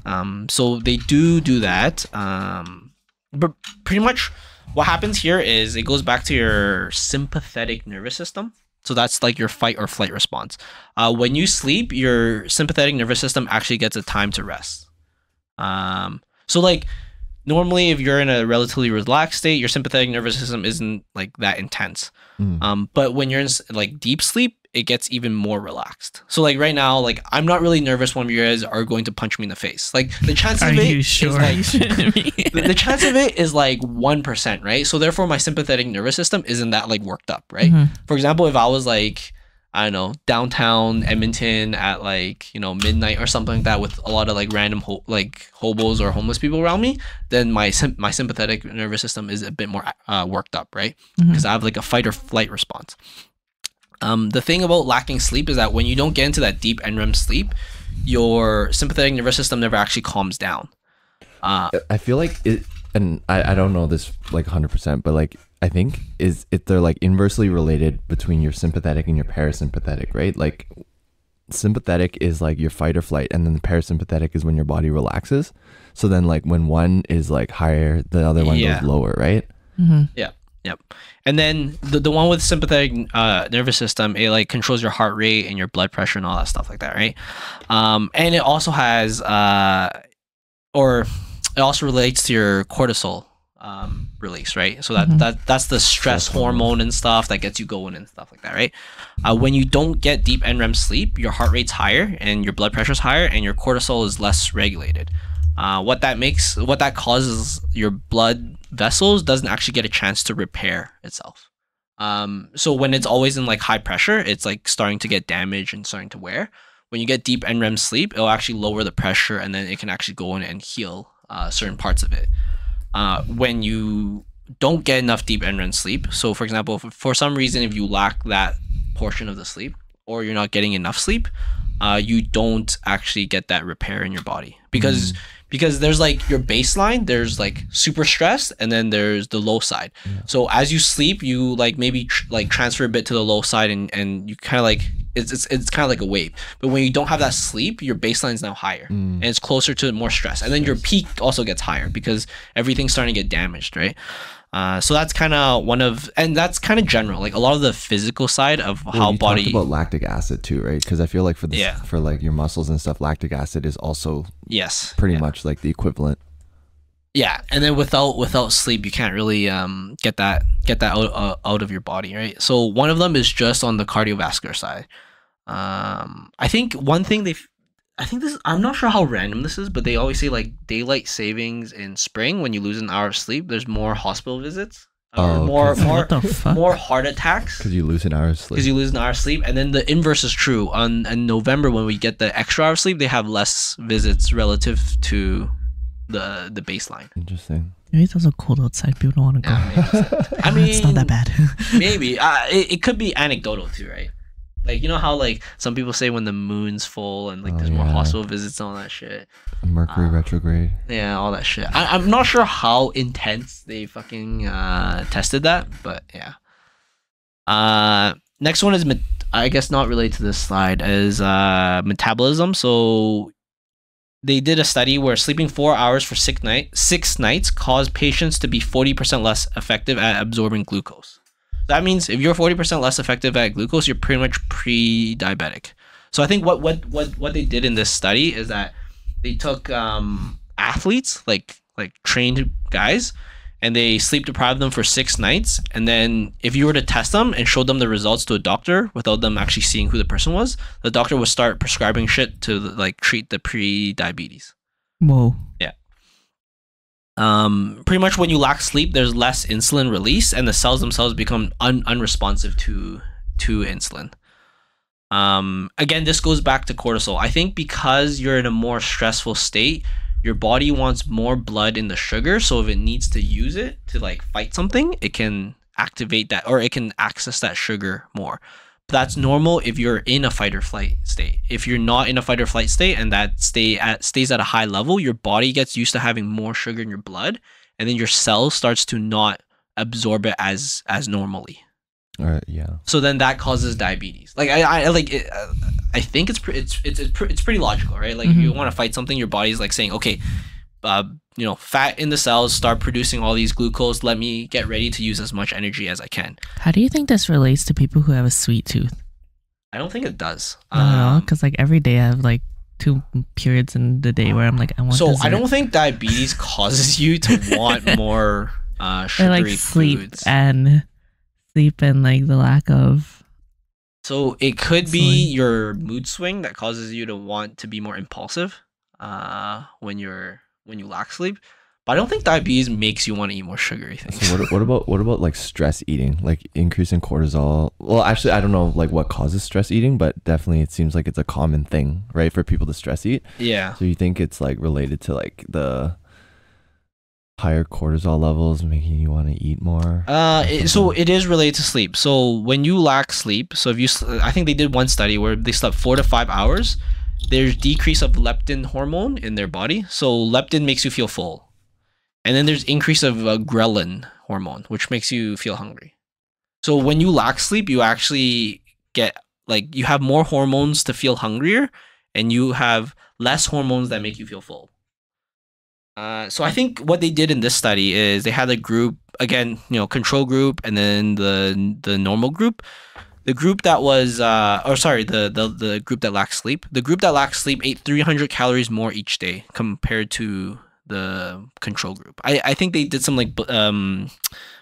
A: Um, so they do do that. Um, but pretty much what happens here is it goes back to your sympathetic nervous system. So that's like your fight or flight response. Uh, when you sleep, your sympathetic nervous system actually gets a time to rest. Um, so like normally if you're in a relatively relaxed state, your sympathetic nervous system isn't like that intense.
C: Mm.
A: Um, but when you're in like deep sleep, it gets even more relaxed. So like right now, like I'm not really nervous when you guys are going to punch me in the face. Like the chance of it
B: you
A: is,
B: sure?
A: like
B: you shouldn't be?
A: the, the chance of it is like one percent, right? So therefore, my sympathetic nervous system isn't that like worked up, right?
B: Mhm.
A: For example, if I was like, I don't know, downtown Edmonton at like you know midnight or something like that, with a lot of like random ho- like hobos or homeless people around me, then my sym- my sympathetic nervous system is a bit more uh, worked up, right? Because I have like a fight or flight response. Um, the thing about lacking sleep is that when you don't get into that deep NREM sleep, your sympathetic nervous system never actually calms down. Uh,
C: I feel like it, and I, I don't know this like 100%, but like I think is it they're like inversely related between your sympathetic and your parasympathetic, right? Like sympathetic is like your fight or flight, and then the parasympathetic is when your body relaxes. So then, like when one is like higher, the other one
A: Yeah.
C: goes lower, right?
B: Mhm.
A: Yep. And then the, the one with sympathetic uh, nervous system, it like controls your heart rate and your blood pressure and all that stuff like that, right? Um, and it also has, uh, or it also relates to your cortisol um, release, right? So that,
B: Mhm.
A: that that's the stress
C: Stress hormone.
A: hormone and stuff that gets you going and stuff like that, right? Uh, when you don't get deep NREM sleep, your heart rate's higher and your blood pressure's higher and your cortisol is less regulated. Uh, what that makes, what that causes, your blood vessels doesn't actually get a chance to repair itself. Um, so when it's always in like high pressure, it's like starting to get damaged and starting to wear. When you get deep NREM sleep, it'll actually lower the pressure and then it can actually go in and heal uh, certain parts of it. Uh, when you don't get enough deep NREM sleep, so for example, if, for some reason, if you lack that portion of the sleep or you're not getting enough sleep, uh, you don't actually get that repair in your body. Because because there's like your baseline there's like super stress and then there's the low side. So as you sleep you like maybe tr- like transfer a bit to the low side and and you kind of like it's it's, it's kind of like a wave but when you don't have that sleep your baseline is now higher
C: Mm.
A: and it's closer to more stress and then your peak also gets higher because everything's starting to get damaged right uh, so that's kind of one of and that's kind of general like a lot of the physical side of
C: Well,
A: how body
C: about lactic acid too, right? Because I feel like for the
A: Yeah.
C: for like your muscles and stuff, lactic acid is also
A: yes
C: pretty
A: yeah.
C: much like the equivalent.
A: Yeah and then without without sleep you can't really um get that get that out, uh, out of your body right? So one of them is just on the cardiovascular side. Um i think one thing they i think this i'm not sure how random this is but they always say like daylight savings in spring when you lose an hour of sleep there's more hospital visits or
C: Oh,
A: more
C: 'cause- *laughs*
A: more
B: what the fuck?
A: more heart attacks.
C: Because you lose an hour of sleep.
A: because you lose an hour of sleep and then the inverse is true. On in november when we get the extra hour of sleep they have less visits relative to the the baseline
C: Interesting.
B: Maybe it's also cold outside. People don't want to go.
A: Yeah, maybe. I mean, *laughs*
B: it's not that bad. *laughs*
A: maybe uh, it, it could be anecdotal too, right? Like you know how like some people say when the moon's full and like
C: Oh,
A: there's more
C: yeah.
A: hospital visits and all that shit.
C: Mercury
A: Ah.
C: retrograde.
A: Yeah, all that shit. I, I'm not sure how intense they fucking uh, tested that, but yeah. Uh, next one is met- I guess not related to this slide is uh metabolism. So they did a study where sleeping four hours for six night six nights caused patients to be forty percent less effective at absorbing glucose. That means if you're forty percent less effective at glucose, you're pretty much pre-diabetic. So I think what what what what they did in this study is that they took um, athletes like like trained guys and they sleep deprived them for six nights and then if you were to test them and show them the results to a doctor without them actually seeing who the person was the doctor would start prescribing shit to like treat the pre-diabetes
B: Whoa. Yeah.
A: um, pretty much when you lack sleep there's less insulin release and the cells themselves become un- unresponsive to to insulin um, again this goes back to cortisol i think because you're in a more stressful state your body wants more blood in the sugar so if it needs to use it to like fight something it can activate that or it can access that sugar more. But that's normal if you're in a fight or flight state. If you're not in a fight or flight state and that stay at stays at a high level your body gets used to having more sugar in your blood and then your cell starts to not absorb it as as normally
C: Or yeah.
A: so then that causes diabetes like i, I like it, uh, i think it's pre- it's it's it's, pre- it's pretty logical right like if you want to fight something your body's like saying okay uh, you know fat in the cells start producing all these glucose let me get ready to use as much energy as i can
B: How do you think this relates to people who have a sweet tooth?
A: i don't think it does
B: I don't know,
A: Um,
B: because like every day I have like two periods in the day where I'm like, I want.
A: So
B: dessert.
A: I don't think diabetes *laughs* causes you to want *laughs* more uh,
B: Or
A: sugary
B: like sleep
A: foods.
B: and sleep and like the lack of.
A: So it could be your mood swing that causes you to want to be more impulsive uh, when you're when you lack sleep. But I don't think diabetes makes you want to eat more sugary things.
C: So what, what about what about like stress eating, like increase in cortisol? Well, actually, I don't know like what causes stress eating, but definitely it seems like it's a common thing, right, for people to stress eat.
A: yeah.
C: So you think it's like related to like the higher cortisol levels making you want to eat more?
A: Uh, it, so it is related to sleep. So when you lack sleep, so if you, I think they did one study where they slept four to five hours. There's decrease of leptin hormone in their body. So leptin makes you feel full, and then there's increase of uh, ghrelin hormone, which makes you feel hungry. So when you lack sleep, you actually get like you have more hormones to feel hungrier, and you have less hormones that make you feel full. Uh, so I think what they did in this study is they had a group again, you know, control group and then the the normal group. The group that was, uh, or sorry, the, the the group that lacked sleep. The group that lacked sleep ate 300 calories more each day compared to the control group. I, I think they did some like um,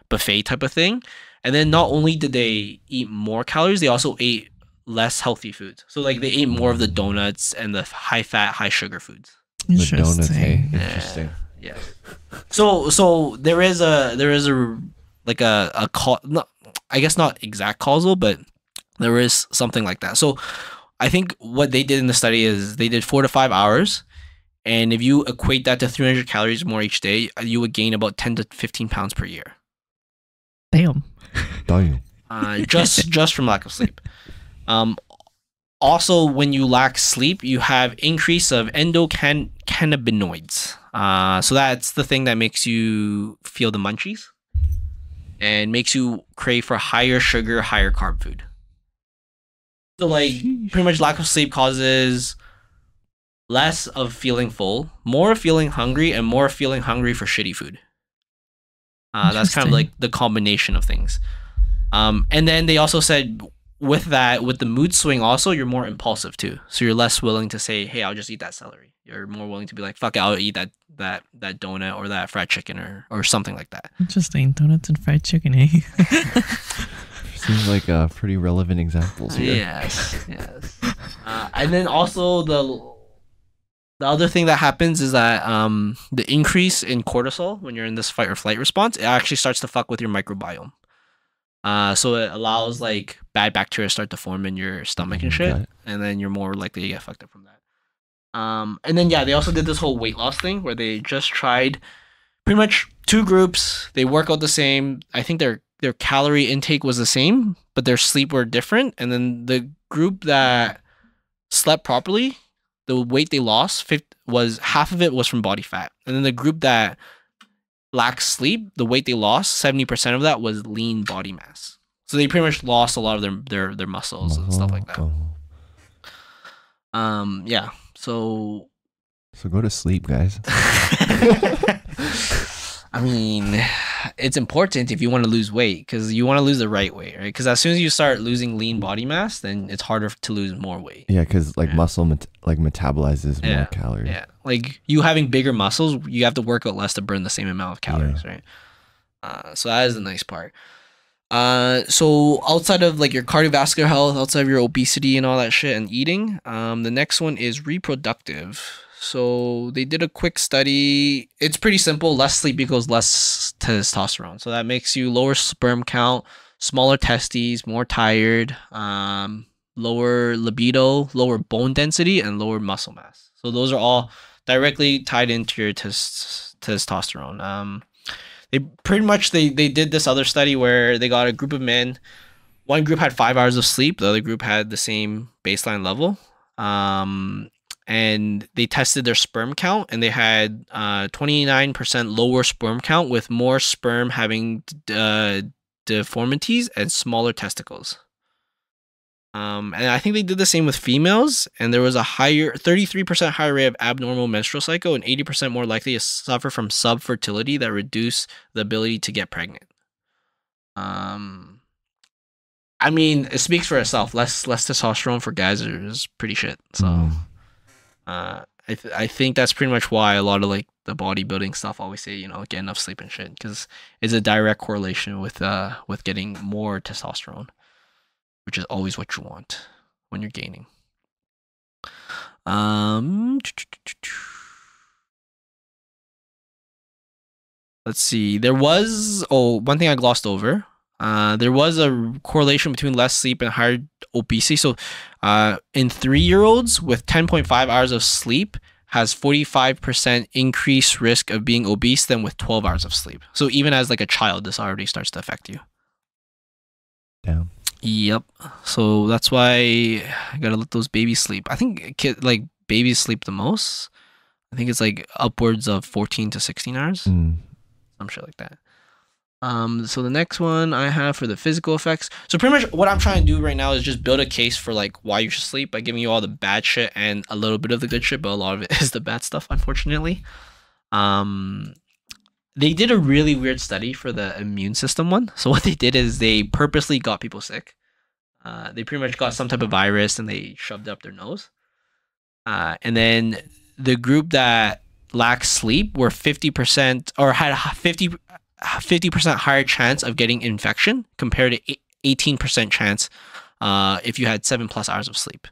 A: buffet type of thing, and then not only did they eat more calories, they also ate less healthy foods. So like they ate more of the donuts and the high fat, high sugar foods.
C: The donuts,
B: Interesting.
A: Yeah.
C: interesting.
A: Yeah. So so there is a there is a like a a call not I guess not exact causal, but there is something like that. So I think what they did in the study is they did four to five hours, and if you equate that to 300 calories more each day, you would gain about 10 to 15 pounds per year,
B: Damn.
C: Damn.
A: uh, just just from lack of sleep. *laughs* Um, also, when you lack sleep, you have increase of endocannabinoids. Uh, so that's the thing that makes you feel the munchies and makes you crave for higher sugar, higher carb food. So, like, pretty much lack of sleep causes less of feeling full, more of feeling hungry, and more feeling hungry for shitty food. Uh, that's kind of like the combination of things. Um, and then they also said with that, with the mood swing, also you're more impulsive too. So you're less willing to say, "Hey, I'll just eat that celery." You're more willing to be like, "Fuck it, I'll eat that that that donut or that fried chicken or or something like that."
B: Interesting. Donuts and fried chicken, eh? *laughs*
C: Seems like uh, pretty relevant examples here.
A: Yes, yes. Uh, and then also the the other thing that happens is that um the increase in cortisol when you're in this fight or flight response, it actually starts to fuck with your microbiome. Uh, so it allows like bad bacteria start to form in your stomach and shit, and then you're more likely to get fucked up from that. Um, and then yeah, they also did this whole weight loss thing where they just tried pretty much two groups. They work out the same. I think their their calorie intake was the same, but their sleep were different. And then the group that slept properly, the weight they lost fif- was half of it was from body fat, and then the group that lacked sleep, the weight they lost, seventy percent of that was lean body mass. So they pretty much lost a lot of their their their muscles and stuff like that. Um, yeah. So
C: So go to sleep, guys. *laughs*
A: I mean, it's important if you want to lose weight because you want to lose the right weight, right? Because as soon as you start losing lean body mass, then it's harder to lose more weight.
C: Yeah, because like
A: Yeah.
C: muscle met- like metabolizes
A: Yeah,
C: more calories.
A: Yeah, like you having bigger muscles, you have to work out less to burn the same amount of calories, right? Uh, so that is the nice part. Uh, so outside of like your cardiovascular health, outside of your obesity and all that shit and eating, um, the next one is reproductive. So they did a quick study. It's pretty simple. Less sleep equals less testosterone. So that makes you lower sperm count, smaller testes, more tired, um, lower libido, lower bone density, and lower muscle mass. So those are all directly tied into your tes- testosterone. Um, they pretty much they they did this other study where they got a group of men. One group had five hours of sleep. The other group had the same baseline level. Um, and they tested their sperm count, and they had uh 29% lower sperm count with more sperm having uh, deformities and smaller testicles. Um, and I think they did the same with females, and there was a higher, 33% higher rate of abnormal menstrual cycle and 80% more likely to suffer from subfertility that reduce the ability to get pregnant. Um, I mean, it speaks for itself. Less less testosterone for guys is pretty shit. So,
C: Mm.
A: Uh, I th- I think that's pretty much why a lot of like the bodybuilding stuff always say you know get enough sleep and shit because it's a direct correlation with uh with getting more testosterone, which is always what you want when you're gaining. Um. Let's see. There was oh one thing I glossed over. Uh, there was a correlation between less sleep and higher obesity. So, uh, in three-year-olds with 10.5 hours of sleep has 45% increased risk of being obese than with 12 hours of sleep. So even as like a child, this already starts to affect you.
C: Damn.
A: Yep. So that's why I gotta let those babies sleep. I think kid like babies sleep the most. I think it's like upwards of 14 to 16 hours
C: Mm.
A: some shit like that. Um, so the next one I have for the physical effects. So pretty much what I'm trying to do right now is just build a case for like why you should sleep by giving you all the bad shit and a little bit of the good shit, but a lot of it *laughs* is the bad stuff, unfortunately. Um, they did a really weird study for the immune system one. So what they did is they purposely got people sick. Uh, they pretty much got some type of virus and they shoved up their nose. Uh, and then the group that lacked sleep were 50% or had 50 50% higher chance of getting infection compared to 18% chance uh, if you had 7 plus hours of sleep.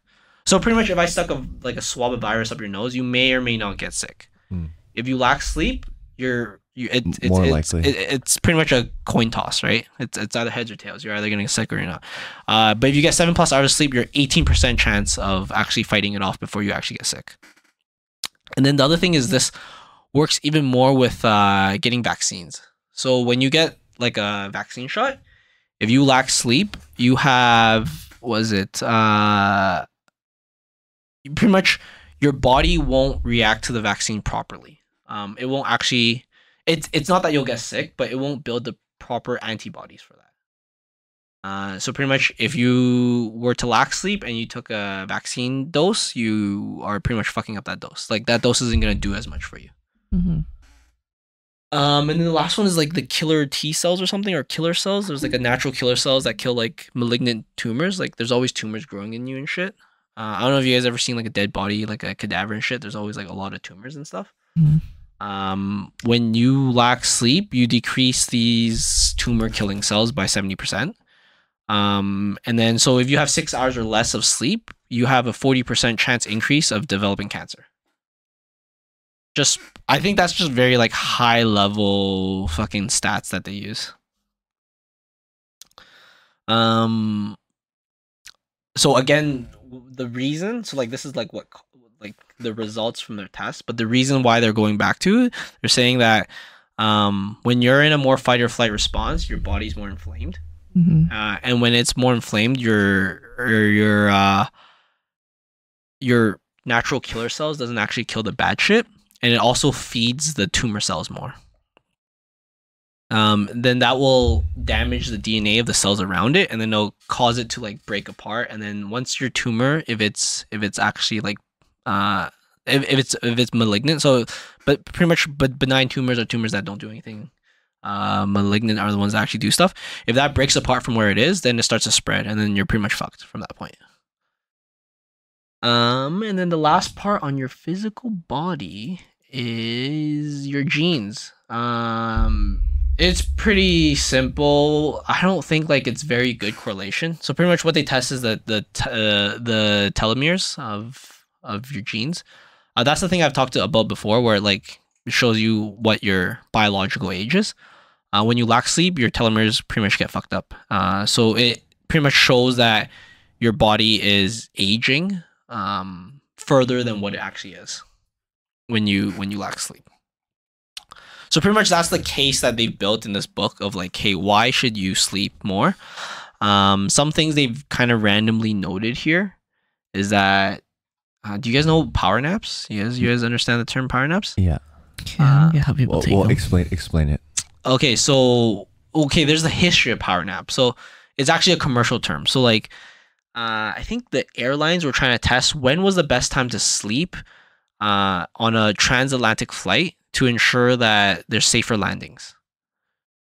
A: So pretty much if I stuck a like a swab of virus up your nose, you may or may not get sick.
C: Hmm.
A: If you lack sleep, you're you it, it's,
C: more
A: it's,
C: likely.
A: it- it's pretty much a coin toss, right? It's it's either heads or tails. You're either getting sick or you're not. Uh, but if you get seven plus hours of sleep, you're 18% chance of actually fighting it off before you actually get sick. And then the other thing is this works even more with uh, getting vaccines. So when you get like a vaccine shot, if you lack sleep, you have was it uh, pretty much your body won't react to the vaccine properly. Um, it won't actually. It's it's not that you'll get sick, but it won't build the proper antibodies for that. Uh, so pretty much, if you were to lack sleep and you took a vaccine dose, you are pretty much fucking up that dose. Like that dose isn't gonna do as much for you.
B: hmm
A: Um, and then the last one is like the killer T cells or something, or killer cells. There's like a natural killer cells that kill like malignant tumors. Like there's always tumors growing in you and shit. Uh, I don't know if you guys ever seen like a dead body, like a cadaver and shit. There's always like a lot of tumors and stuff.
B: Mhm.
A: Um, when you lack sleep, you decrease these tumor killing cells by seventy percent. Um, and then so if you have six hours or less of sleep, you have a forty percent chance increase of developing cancer just I think that's just very like high level fucking stats that they use. Um so again the reason so like this is like what like the results from their test but the reason why they're going back to it, they're saying that um when you're in a more fight or flight response your body's more inflamed.
B: Hmm
A: uh, and when it's more inflamed, your your your uh, your natural killer cells doesn't actually kill the bad shit, and it also feeds the tumor cells more. Um, then that will damage the DNA of the cells around it, and then it'll cause it to like break apart. And then once your tumor, if it's if it's actually like uh if, if it's if it's malignant, so but pretty much but benign tumors are tumors that don't do anything. Uh, malignant are the ones that actually do stuff if that breaks apart from where it is, then it starts to spread, and then you're pretty much fucked from that point. Um, and then the last part on your physical body is your genes. Um, it's pretty simple. I don't think like it's very good correlation. So pretty much what they test is the the uh, the telomeres of of your genes. Uh, that's the thing I've talked to about before, where it, like shows you what your biological age is. Uh, when you lack sleep, your telomeres pretty much get fucked up. Uh, so it pretty much shows that your body is aging um, further than what it actually is when you when you lack sleep. So pretty much that's the case that they've built in this book of like, hey, why should you sleep more? Um, some things they've kind of randomly noted here is that uh, do you guys know power naps? You guys, you guys understand the term power naps?
C: Yeah.
B: Yeah,
A: Uh,
B: yeah, how people
C: Well,
B: take
C: well
B: them.
C: explain explain it.
A: Okay, so okay, there's the history of power nap. So it's actually a commercial term. So like, uh, I think the airlines were trying to test when was the best time to sleep uh, on a transatlantic flight to ensure that there's safer landings.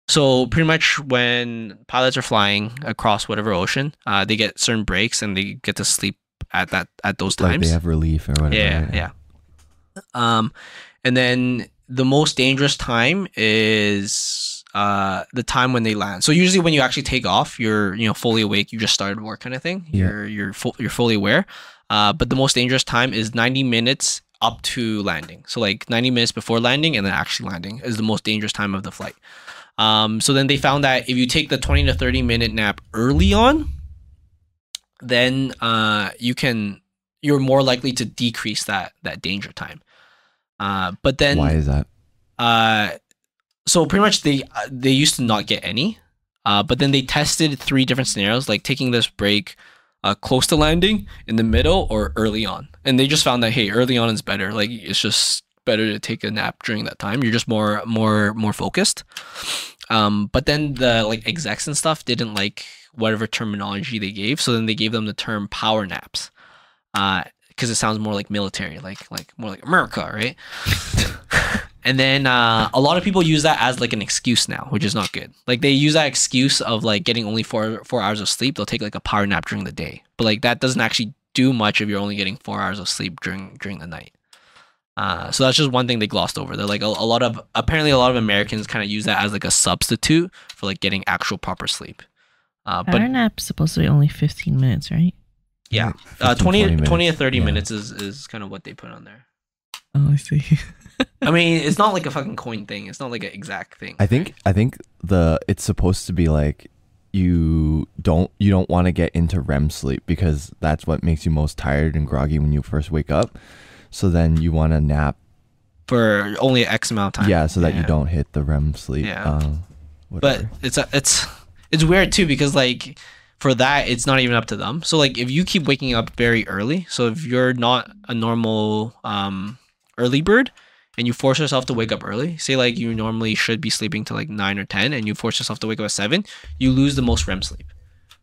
A: So pretty much when pilots are flying across whatever ocean, uh, they get certain breaks and they get to sleep at that at those
C: Like
A: times.
C: they have relief or whatever.
A: yeah,
C: right?
A: yeah. Um, and then the most dangerous time is uh the time when they land. So usually when you actually take off, you're you know fully awake. You just started work, kind of thing.
C: Yeah.
A: You're you're full, you're fully aware. Uh, but the most dangerous time is 90 minutes up to landing. So like 90 minutes before landing and then actually landing is the most dangerous time of the flight. Um, so then they found that if you take the 20 to 30 minute nap early on, then uh, you can you're more likely to decrease that that danger time. Uh, but then
C: Why is that?
A: uh, so pretty much they uh, they used to not get any, uh, but then they tested three different scenarios, like taking this break uh, close to landing, in the middle, or early on, and they just found that hey, early on is better. Like it's just better to take a nap during that time. You're just more more more focused. Um, but then the like execs and stuff didn't like whatever terminology they gave, so then they gave them the term power naps, uh, because it sounds more like military, like like more like America, right? *laughs* *laughs* And then uh, a lot of people use that as like an excuse now, which is not good. Like they use that excuse of like getting only four four hours of sleep. They'll take like a power nap during the day, but like that doesn't actually do much if you're only getting four hours of sleep during during the night. Uh, so that's just one thing they glossed over. They're like a, a lot of apparently a lot of Americans kind of use that as like a substitute for like getting actual proper sleep. Uh, but
B: Power nap's supposed to be only 15 minutes, right?
A: yeah,
C: Like
A: uh,
C: 15,
A: 20, 20 to 30
C: Yeah.
A: minutes is, is kind of what they put on there.
B: Oh, I see. *laughs*
A: I mean, it's not like a fucking coin thing. It's not like an exact thing.
C: I think I think the it's supposed to be like you don't you don't want to get into REM sleep because that's what makes you most tired and groggy when you first wake up. So then you want to nap,
A: for only X amount of time.
C: yeah, so that you don't hit the REM sleep.
A: Yeah.
C: Um,
A: But it's a, it's it's weird too because like for that it's not even up to them. So like if you keep waking up very early, so if you're not a normal um early bird and you force yourself to wake up early, say like you normally should be sleeping till like 9 or 10 and you force yourself to wake up at 7, you lose the most REM sleep.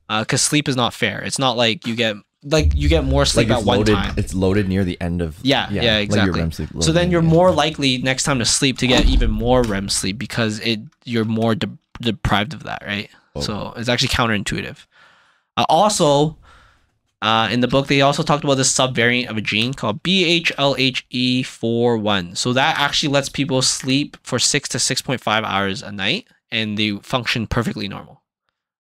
A: Uh cuz sleep is not fair. It's not like you get like you get more sleep
C: like
A: at
C: it's
A: one
C: loaded,
A: time.
C: it's loaded near the end of
A: Yeah, yeah,
C: like your
A: exactly.
C: REM sleep
A: So then you're
C: yeah.
A: more likely next time to sleep to get even more REM sleep because it you're more de- deprived of that, right?
C: Oh.
A: So it's actually counterintuitive. Uh, also, uh, in the book, they also talked about this subvariant of a gene called BHLHE41. So that actually lets people sleep for six to 6.5 hours a night and they function perfectly normal.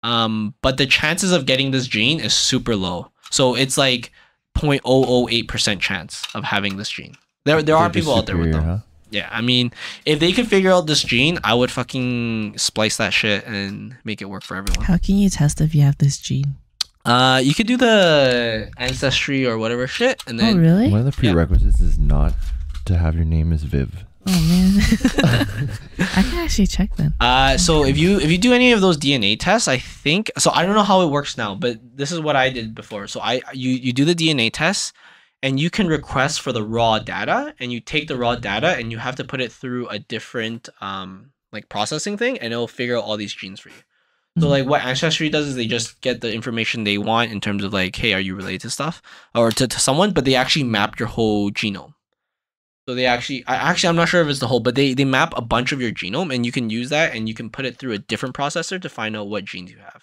A: Um, but the chances of getting this gene is super low. So it's like 0.008% chance of having this gene. There, there are
C: They're
A: people out there with
C: superior,
A: them.
C: huh?
A: Yeah, I mean, if they could figure out this gene, I would fucking splice that shit and make it work for everyone.
B: How can you test if you have this gene?
A: Uh, you could do the ancestry or whatever shit, and
B: Oh,
A: then
B: really?
C: One of the prerequisites is not to have your name as Viv.
B: Oh, man. *laughs* *laughs* I can actually check then.
A: uh, so if you if you do any of those DNA tests, I think so. I don't know how it works now, but this is what I did before. So I you you do the DNA test, and you can request for the raw data, and you take the raw data, and you have to put it through a different um like processing thing, and it'll figure out all these genes for you. So
B: Mhm.
A: like what ancestry does is they just get the information they want in terms of like, hey, are you related to stuff or to, to someone, but they actually map your whole genome. So they actually, I actually, I'm not sure if it's the whole, but they they map a bunch of your genome, and you can use that, and you can put it through a different processor to find out what genes you have.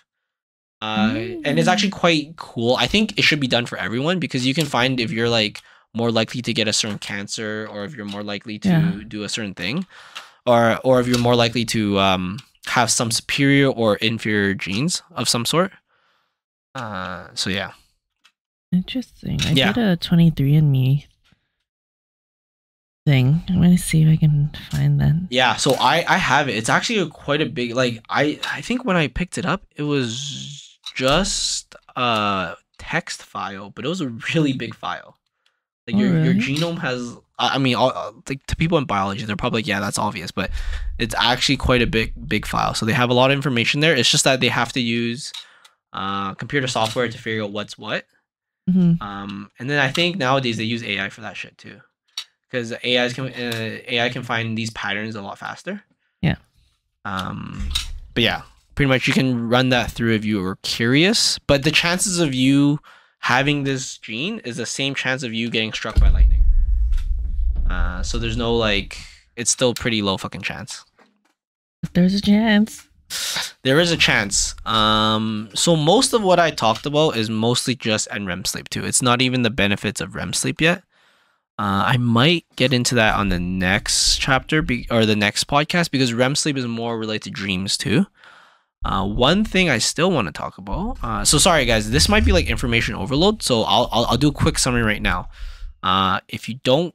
A: Uh, and it's actually quite cool. I think it should be done for everyone because you can find if you're like more likely to get a certain cancer, or if you're more likely to
B: Yeah.
A: do a certain thing, or or if you're more likely to um have some superior or inferior genes of some sort. Uh, so yeah.
B: Interesting. I
A: Yeah.
B: did a 23andMe thing. I'm to see if I can find that.
A: Yeah, so I I have it. It's actually a, quite a big like I I think when I picked it up it was just a text file, but it was a really big file. Like
B: Oh,
A: your your genome has I mean all, uh, like to people in biology they're probably like yeah that's obvious, but it's actually quite a big big file. So they have a lot of information there. It's just that they have to use uh computer software to figure out what's what.
B: hmm
A: Um, and then I think nowadays they use AI for that shit too, because AI can uh, AI can find these patterns a lot faster.
B: Yeah.
A: Um, but yeah, pretty much you can run that through if you were curious. But the chances of you having this gene is the same chance of you getting struck by lightning. Uh, so there's no like, it's still pretty low fucking chance.
B: If there's a chance.
A: There is a chance. Um, so most of what I talked about is mostly just NREM sleep too. It's not even the benefits of REM sleep yet. Uh, I might get into that on the next chapter be- or the next podcast because REM sleep is more related to dreams too. Uh, one thing I still want to talk about. Uh, so sorry guys, this might be like information overload. So I'll I'll, I'll do a quick summary right now. Uh, if you don't,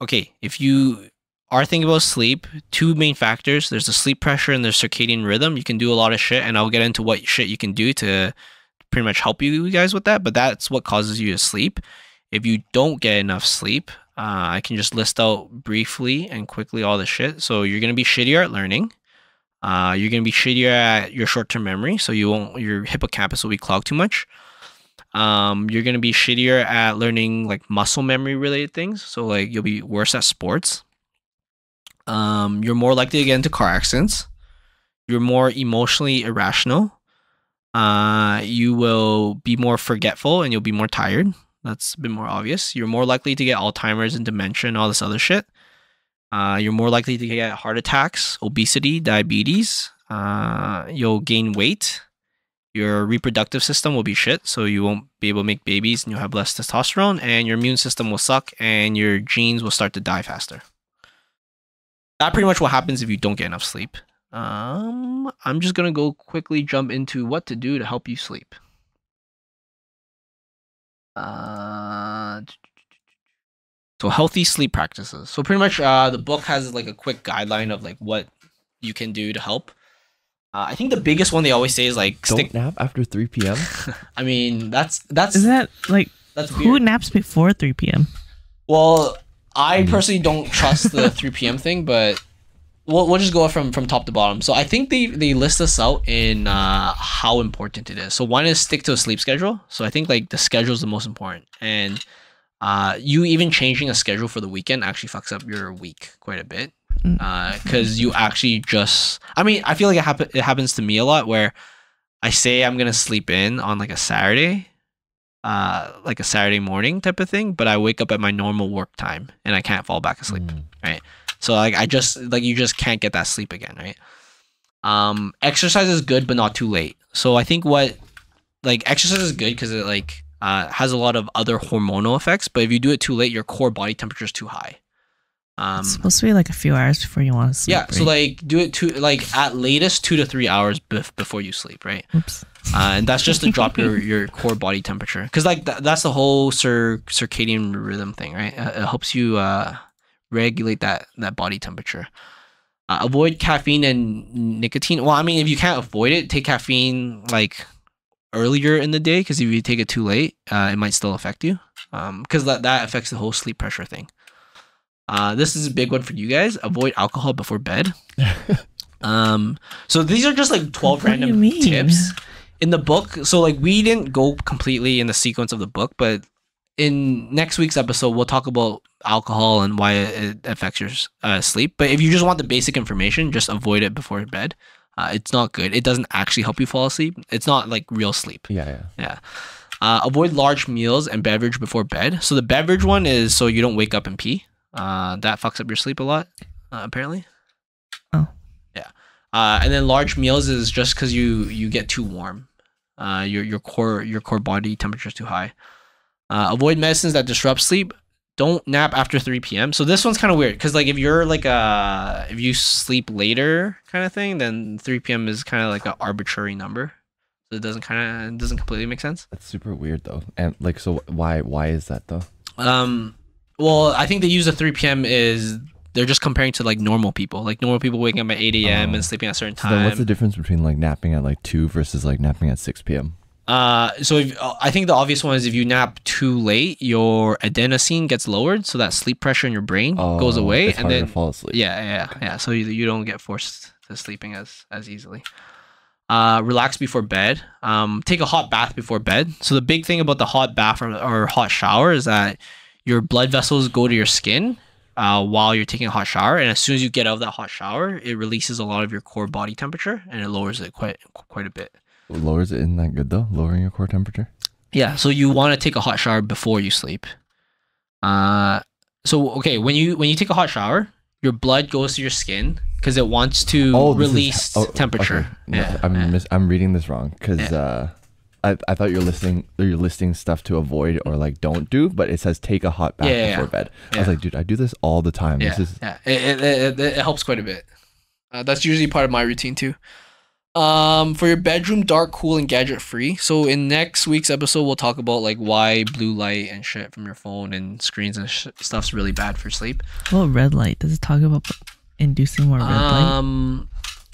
A: okay, if you are thinking about sleep, two main factors. There's the sleep pressure and the circadian rhythm. You can do a lot of shit, and I'll get into what shit you can do to pretty much help you guys with that. But that's what causes you to sleep. If you don't get enough sleep, uh, I can just list out briefly and quickly all the shit. So you're gonna be shittier at learning. Uh, you're gonna be shittier at your short-term memory, so you won't. Your hippocampus will be clogged too much. Um, you're gonna be shittier at learning like muscle memory related things. So like you'll be worse at sports. Um, you're more likely to get into car accidents. You're more emotionally irrational. Uh, you will be more forgetful and you'll be more tired. That's a bit more obvious. You're more likely to get Alzheimer's and dementia and all this other shit. Uh, you're more likely to get heart attacks, obesity, diabetes. Uh, you'll gain weight. Your reproductive system will be shit, so you won't be able to make babies and you'll have less testosterone, and your immune system will suck and your genes will start to die faster that pretty much what happens if you don't get enough sleep. Um, I'm just gonna go quickly jump into what to do to help you sleep. Uh, so healthy sleep practices. So pretty much, uh, the book has like a quick guideline of like what you can do to help. Uh, I think the biggest one they always say is like
C: Don't
A: stick.
C: nap after 3 p.m. *laughs*
A: I mean, that's that's
B: isn't that like
A: that's
B: who
A: weird.
B: naps before 3 p.m.?
A: Well, I personally don't trust the 3 p.m. thing, but we'll, we'll just go from from top to bottom. So I think they they list this out in uh, how important it is. So one is stick to a sleep schedule. So I think like the schedule is the most important, and uh, you even changing a schedule for the weekend actually fucks up your week quite a bit. Because you actually just, I mean, I feel like it, happen- it happens to me a lot where I say I'm gonna sleep in on like a Saturday, uh, like a Saturday morning type of thing, but I wake up at my normal work time and I can't fall back asleep.
C: Mm.
A: So like I just like you just can't get that sleep again, right? Um, exercise is good, but not too late. So I think what like exercise is good because it like uh, has a lot of other hormonal effects, but if you do it too late, your core body temperature is too high. Um,
B: it's supposed to be like a few hours before you want to sleep.
A: yeah, so like do it to like at latest two to three hours bef- before you sleep, right?
B: Oops.
A: uh, and that's just to drop your, *laughs* your core body temperature because like th- that's the whole cir- circadian rhythm thing right uh, it helps you uh, regulate that that body temperature uh, avoid caffeine and nicotine well i mean if you can't avoid it take caffeine like earlier in the day because if you take it too late uh, it might still affect you because that, that affects the whole sleep pressure thing uh, this is a big one for you guys. Avoid alcohol before bed. *laughs* Um so these are just like 12
B: What
A: random tips. In the book so like we didn't go completely in the sequence of the book but in next week's episode we'll talk about alcohol and why it affects your uh, sleep. But if you just want the basic information just avoid it before bed. Uh, it's not good. It doesn't actually help you fall asleep. It's not like real sleep.
C: Yeah, yeah.
A: yeah. Uh, avoid large meals and beverage before bed. So the beverage one is so you don't wake up and pee uh, that fucks up your sleep a lot uh, apparently.
B: Oh.
A: yeah. Uh, and then large meals is just because you you get too warm. Uh, your your core your core body temperature is too high. Uh, avoid medicines that disrupt sleep. Don't nap after 3 p.m so this one's kind of weird because like if you're like uh if you sleep later kind of thing then 3 p.m is kind of like an arbitrary number. So it doesn't kind of doesn't completely make sense.
C: That's super weird though. And like, so why why is that though?
A: um well i think they use the 3 p.m is they're just comparing to like normal people like normal people waking up at 8 a.m
C: Oh.
A: and sleeping at a certain time.
C: So then, what's the difference between like napping at like two versus like napping at 6 p.m.?
A: uh so if, uh, i think the obvious one is if you nap too late your adenosine gets lowered so that sleep pressure in your brain goes
C: Oh,
A: away and then
C: fall asleep.
A: Yeah, yeah, yeah. So you, you don't get forced to sleeping as as easily. Uh, relax before bed. Um, take a hot bath before bed. So the big thing about the hot bath or, or hot shower is that your blood vessels go to your skin uh, while you're taking a hot shower, and as soon as you get out of that hot shower, it releases a lot of your core body temperature and it lowers it quite quite a bit.
C: Lowers it isn't that good though? Lowering your core temperature.
A: Yeah, so you want to take a hot shower before you sleep. Uh, so okay, when you when you take a hot shower, your blood goes to your skin because it wants to
C: Oh, this is-
A: release
C: oh,
A: temperature.
C: okay. No,
A: Yeah.
C: I'm
A: yeah.
C: mis- I'm reading this wrong because
A: Yeah.
C: uh, I I thought you're listing you're listing stuff to avoid or like don't do, but it says take a hot bath
A: Yeah, yeah,
C: before
A: yeah.
C: bed. I was like, dude, I do this all the time.
A: yeah,
C: This is
A: yeah. It, it, it, it, it helps quite a bit. Uh, that's usually part of my routine too. Um, for your bedroom, dark, cool, and gadget free. So in next week's episode, we'll talk about like why blue light and shit from your phone and screens and sh- stuff's really bad for sleep.
B: Well, red light. Does it talk about inducing more red light?
A: Um,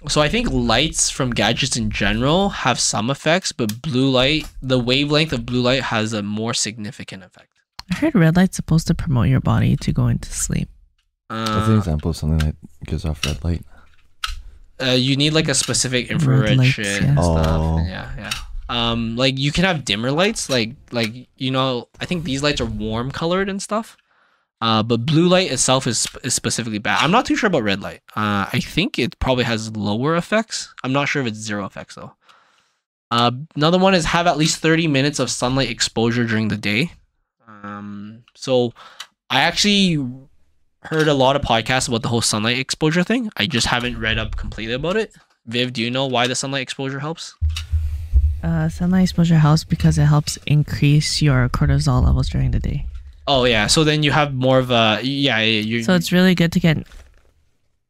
A: so I think lights from gadgets in general have some effects, but blue light, the wavelength of blue light has a more significant effect.
B: I heard red light's supposed to promote your body to go into sleep.
C: that's an
A: Uh,
C: example of something that gives off red light.
A: uh, you need like a specific infrared
B: lights,
A: shit
B: yeah.
A: stuff.
C: Oh.
A: Yeah, yeah. Um, like you can have dimmer lights, like like you know, I think these lights are warm colored and stuff. Uh, but blue light itself is, is specifically bad. I'm not too sure about red light. Uh, I think it probably has lower effects. I'm not sure if it's zero effects though. Uh, another one is have at least 30 minutes of sunlight exposure during the day. Um, so I actually heard a lot of podcasts about the whole sunlight exposure thing. I just haven't read up completely about it. Viv, do you know why the sunlight exposure helps?
B: Uh, sunlight exposure helps because it helps increase your cortisol levels during the day.
A: Oh yeah, so then you have more of a yeah. You
B: So it's really good to get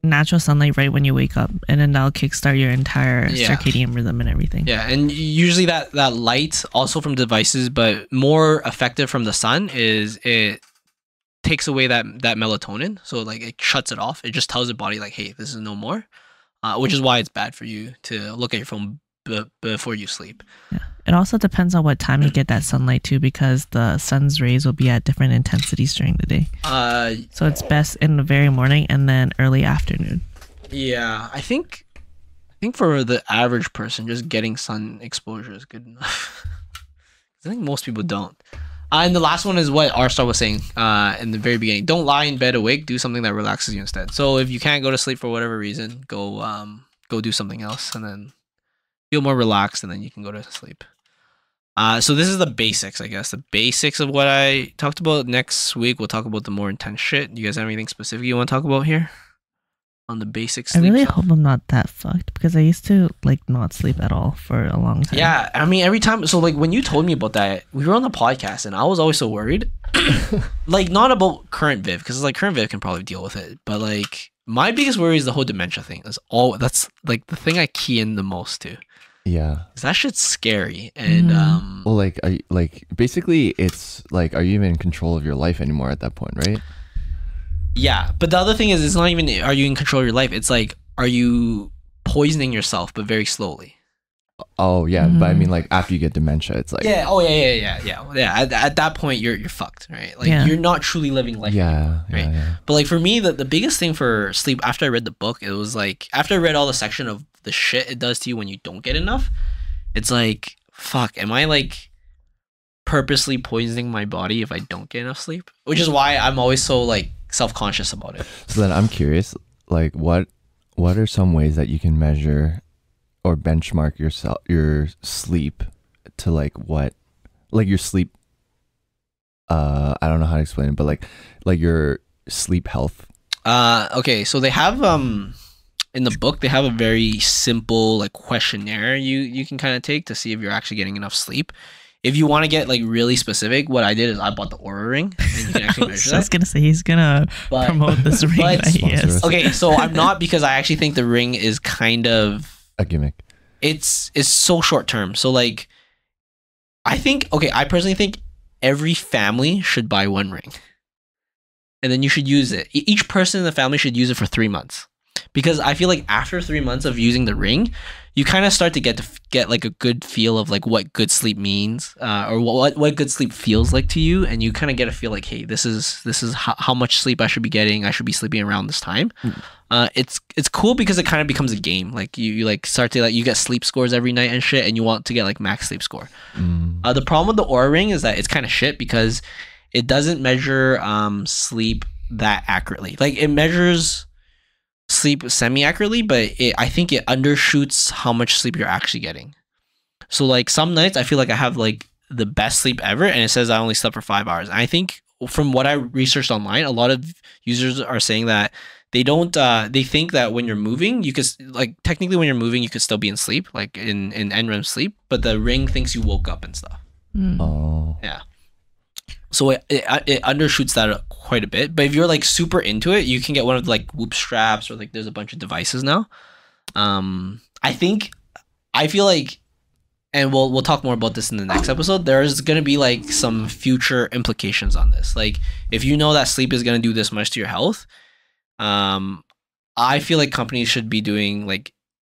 B: natural sunlight right when you wake up, and then that'll kickstart your entire
A: Yeah.
B: circadian rhythm and everything.
A: Yeah, and usually that that light also from devices, but more effective from the sun is it takes away that that melatonin. So like it shuts it off. It just tells the body like, hey, this is no more. Uh, which is why it's bad for you to look at your phone b- before you sleep.
B: It also depends on what time you get that sunlight too, because the sun's rays will be at different intensities during the day.
A: Uh,
B: So it's best in the very morning and then early afternoon.
A: yeah, I think I think for the average person, just getting sun exposure is good enough. *laughs* I think most people don't. Uh, and the last one is what Rstar was saying uh, in the very beginning. Don't lie in bed awake. Do something that relaxes you instead. So if you can't go to sleep for whatever reason, go um, go do something else, and then feel more relaxed, and then you can go to sleep. Uh, so this is the basics, I guess. The basics of what I talked about. Next week we'll talk about the more intense shit. Do You guys have anything specific you want to talk about here on the basics?
B: I really hope I'm not that fucked because I used to like not sleep at all for a long time.
A: Yeah, I mean, every time. So, like, when you told me about that, we were on the podcast, and I was always so worried. *coughs* like, not about current Viv, because like current Viv can probably deal with it, but like my biggest worry is the whole dementia thing. That's all. That's like the thing I key in the most to.
C: Yeah.
A: 'Cause that shit's scary, and
B: Mhm.
A: um,
C: Well, like, are you, like basically, it's like, are you even in control of your life anymore at that point, right?
A: yeah. But the other thing is, it's not even are you in control of your life. It's like, are you poisoning yourself, but very slowly.
C: Oh yeah, but I
B: Mhm.
C: mean, like after you get dementia, it's like
A: yeah. Oh yeah. Yeah. Yeah. Yeah. Yeah. At, at that point, you're you're fucked, right? Like
B: Yeah.
A: you're not truly living life.
C: yeah, yeah,
A: right?
C: yeah.
A: But like for me, the, the biggest thing for sleep after I read the book, it was like after I read all the section of the shit it does to you when you don't get enough, it's like, fuck, am I like purposely poisoning my body if I don't get enough sleep? Which is why I'm always so like self conscious about it.
C: So then I'm curious, like what what are some ways that you can measure or benchmark yourself your sleep to like what like your sleep uh I don't know how to explain it, but like like your sleep health.
A: Uh okay, so they have um in the book they have a very simple like questionnaire you you can kind of take to see if you're actually getting enough sleep. If you want to get like really specific, what I did is I bought the Oura ring and you can *laughs* actually
B: I
A: measure
B: was
A: that.
B: gonna say he's gonna
A: But
B: promote this *laughs* ring
A: but-
B: that he
C: Sponsor
A: okay, so I'm not *laughs* because I actually think the ring is kind of
C: A gimmick.
A: it's it's so short term. So like I think okay, I personally think every family should buy one ring. And then you should use it. Each person in the family should use it for 3 months. Because I feel like after 3 months of using the ring, you kind of start to get to f- get like a good feel of like what good sleep means uh, or what what good sleep feels like to you and you kind of get a feel like hey this is this is how, how much sleep I should be getting I should be sleeping around this time uh, it's it's cool because it kind of becomes a game. Like you, you like start to like you get sleep scores every night and shit, and you want to get like max sleep score.
C: Mm.
A: Uh, the problem with the Oura Ring is that it's kind of shit because it doesn't measure um sleep that accurately. Like it measures sleep semi accurately, but it I think it undershoots how much sleep you're actually getting. So like some nights I feel like I have like the best sleep ever, and it says I only slept for five hours. And I think from what I researched online, a lot of users are saying that they don't uh they think that when you're moving you could like technically when you're moving you could still be in sleep like in in NREM sleep but the ring thinks you woke up and stuff
B: Mm.
C: Oh.
A: So it, it it undershoots that quite a bit. But if you're like super into it you can get one of like whoop straps or like there's a bunch of devices now. Um I think I feel like and we'll we'll talk more about this in the next episode there's to be like some future implications on this. Like if you know that sleep is to do this much to your health um i feel like companies should be doing like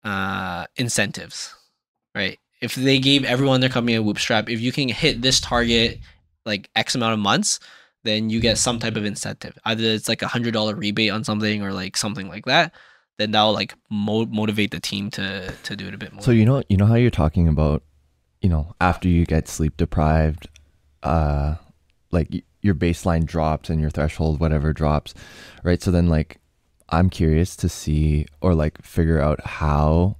A: uh incentives right? If they gave everyone their company a whoop strap if you can hit this target like x amount of months then you get some type of incentive either it's like a hundred dollar rebate on something or like something like that then that'll like mo- motivate the team to to do it a bit more
C: So you know, you know how you're talking about, you know, after you get sleep deprived, uh, like your baseline drops and your threshold, whatever drops, right? So then, like, I'm curious to see or like figure out how,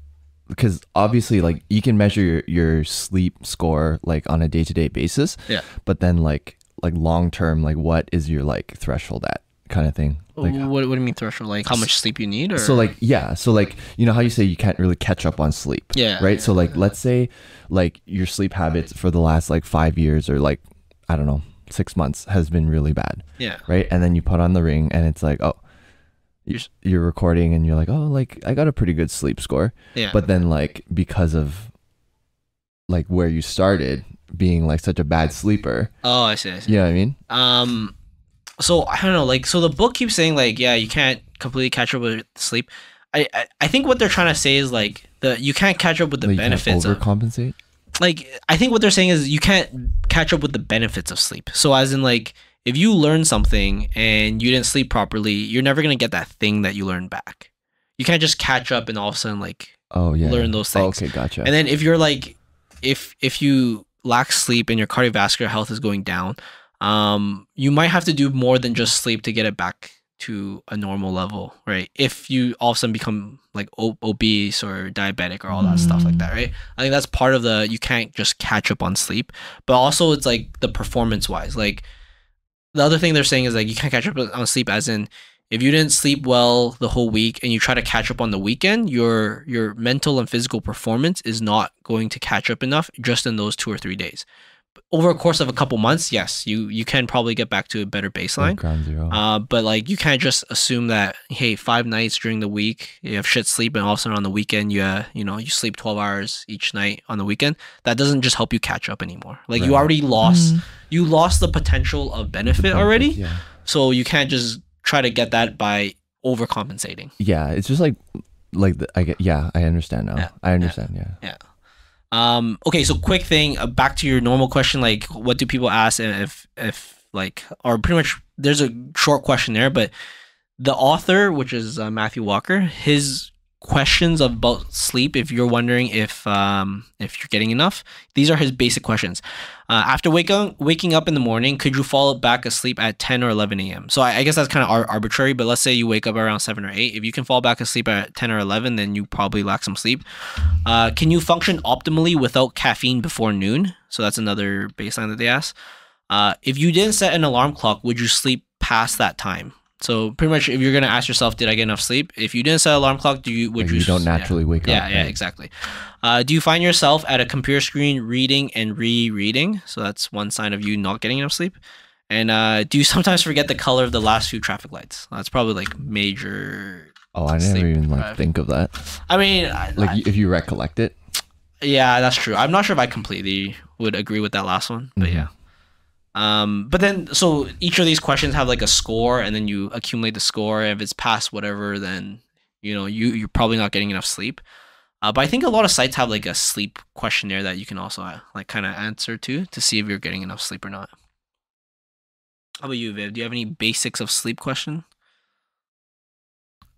C: because obviously, like, you can measure your your sleep score like on a day to day basis,
A: Yeah.
C: But then, like, like long term, like, what is your like threshold at kind of thing? Like,
A: what, what do you mean threshold like how much sleep you need or
C: so like yeah so like you know how you say you can't really catch up on sleep
A: Yeah.
C: right so like let's say like your sleep habits for the last like five years or like i don't know six months has been really bad
A: yeah
C: right and then you put on the ring and it's like oh you're, you're recording and you're like oh like i got a pretty good sleep score.
A: Yeah.
C: But then like because of like where you started being like such a bad sleeper.
A: Oh i see i see.
C: You know what i mean?
A: Um so i don't know like so the book keeps saying like yeah you can't completely catch up with sleep. I i, I think what they're trying to say is like the you can't catch up with the
C: Like, you
A: benefits of
C: overcompensate?
A: Like I think what they're saying is you can't catch up with the benefits of sleep. So as in like if you learn something and you didn't sleep properly, you're never gonna get that thing that you learned back. You can't just catch up and all of a sudden like
C: oh yeah
A: learn those
C: Oh,
A: things.
C: okay gotcha
A: And then if you're like if if you lack sleep and your cardiovascular health is going down, um, you might have to do more than just sleep to get it back to a normal level, right? If you all of a sudden become like obese or diabetic or all that stuff like
B: Mm.
A: that, right? I think that's part of the you can't just catch up on sleep, but also it's like the performance wise. Like the other thing they're saying is like you can't catch up on sleep as in if you didn't sleep well the whole week and you try to catch up on the weekend, your your mental and physical performance is not going to catch up enough just in those two or three days. Over a course of a couple months, yes, you you can probably get back to a better baseline.
C: ground zero
A: Uh, but like you can't just assume that hey, five nights during the week you have shit sleep, and all of a sudden on the weekend you uh, you know you sleep twelve hours each night on the weekend. That doesn't just help you catch up anymore. Like you already lost
B: Mm.
A: you lost the potential of benefit
C: The
A: already,
C: yeah
A: so you can't just try to get that by overcompensating.
C: yeah it's just like like the, i get yeah i understand now
A: Yeah,
C: i understand yeah.
A: yeah, Um, okay, so quick thing uh, back to your normal question, like what do people ask if if like or pretty much there's a short question there, but the author, which is uh, Matthew Walker, his questions about sleep. If you're wondering if um if you're getting enough, these are his basic questions. Uh, after waking waking up in the morning, could you fall back asleep at 10 or 11 a.m.? So I, I guess that's kind of ar- arbitrary, but let's say you wake up around seven or eight. If you can fall back asleep at 10 or 11, then you probably lack some sleep. Uh, can you function optimally without caffeine before noon? So that's another baseline that they ask. Uh, if you didn't set an alarm clock, would you sleep past that time? So pretty much, if you're gonna ask yourself, did I get enough sleep? If you didn't set an alarm clock, do you would you?
C: you don't
A: yeah.
C: naturally wake
A: Yeah,
C: up
A: yeah,
C: right?
A: exactly. Uh, do you find yourself at a computer screen reading and rereading? So that's one sign of you not getting enough sleep. And uh, do you *laughs* sometimes forget the color of the last few traffic lights? That's probably like major.
C: oh i never even like think of that
A: I mean,
C: like
A: I-
C: if you recollect it
A: yeah, that's true. I'm not sure if I completely would agree with that last one, but
C: Mhm.
A: yeah. Um, but then so each of these questions have like a score, and then you accumulate the score. If it's past whatever, then you know you you're probably not getting enough sleep. Uh, but I think a lot of sites have like a sleep questionnaire that you can also uh, like kind of answer to to see if you're getting enough sleep or not. How about you, Viv? Do you have any basics of sleep question?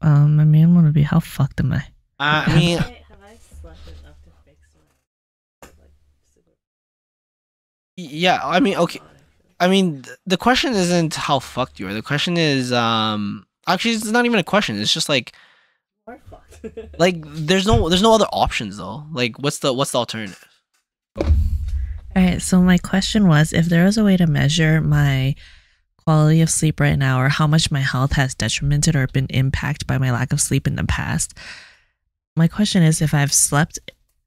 B: Um, my main one would be how fucked am I?
A: Uh, I mean,
B: have I slept enough to fix my
A: yeah. I mean, okay. I mean, the question isn't how fucked you are. The question is, um, actually, it's not even a question. It's just like, *laughs* like, there's no, there's no other options though. Like, what's the, what's the alternative?
B: All right. So my question was, if there was a way to measure my quality of sleep right now or how much my health has detrimented or been impacted by my lack of sleep in the past. My question is if I've slept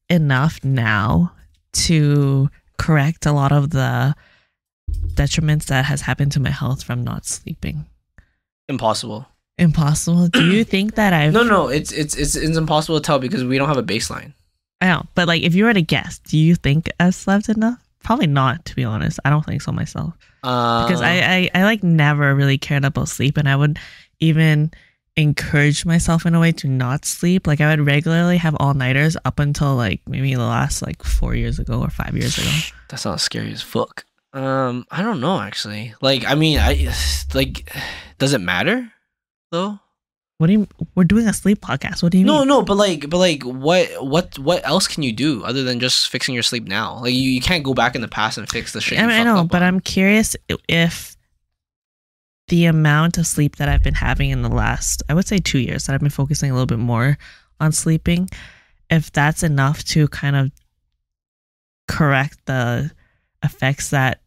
B: enough now to correct a lot of the detriments that has happened to my health from not sleeping.
A: Impossible.
B: Impossible. Do you *clears throat* think that I've
A: No, no, it's it's it's it's impossible to tell because we don't have a baseline.
B: I know, but like if you were to guess, do you think I've slept enough? Probably not, to be honest. I don't think so myself.
A: Uh,
B: because I, I I like never really cared about sleep and I would even encourage myself in a way to not sleep. Like I would regularly have all nighters up until like maybe the last like four years ago or five years ago.
A: that sounds scary as fuck. Um, I don't know actually. Like, I mean, I *sighs* like, *sighs* does it matter though?
B: What do you we're doing a sleep podcast. What do you
A: No,
B: mean?
A: no, but like, but like, what, what, what else can you do other than just fixing your sleep now? Like, you, you can't go back in the past and fix the shit.
B: I, mean, I know, but
A: on.
B: I'm curious if the amount of sleep that I've been having in the last, I would say two years, that I've been focusing a little bit more on sleeping, if that's enough to kind of correct the effects that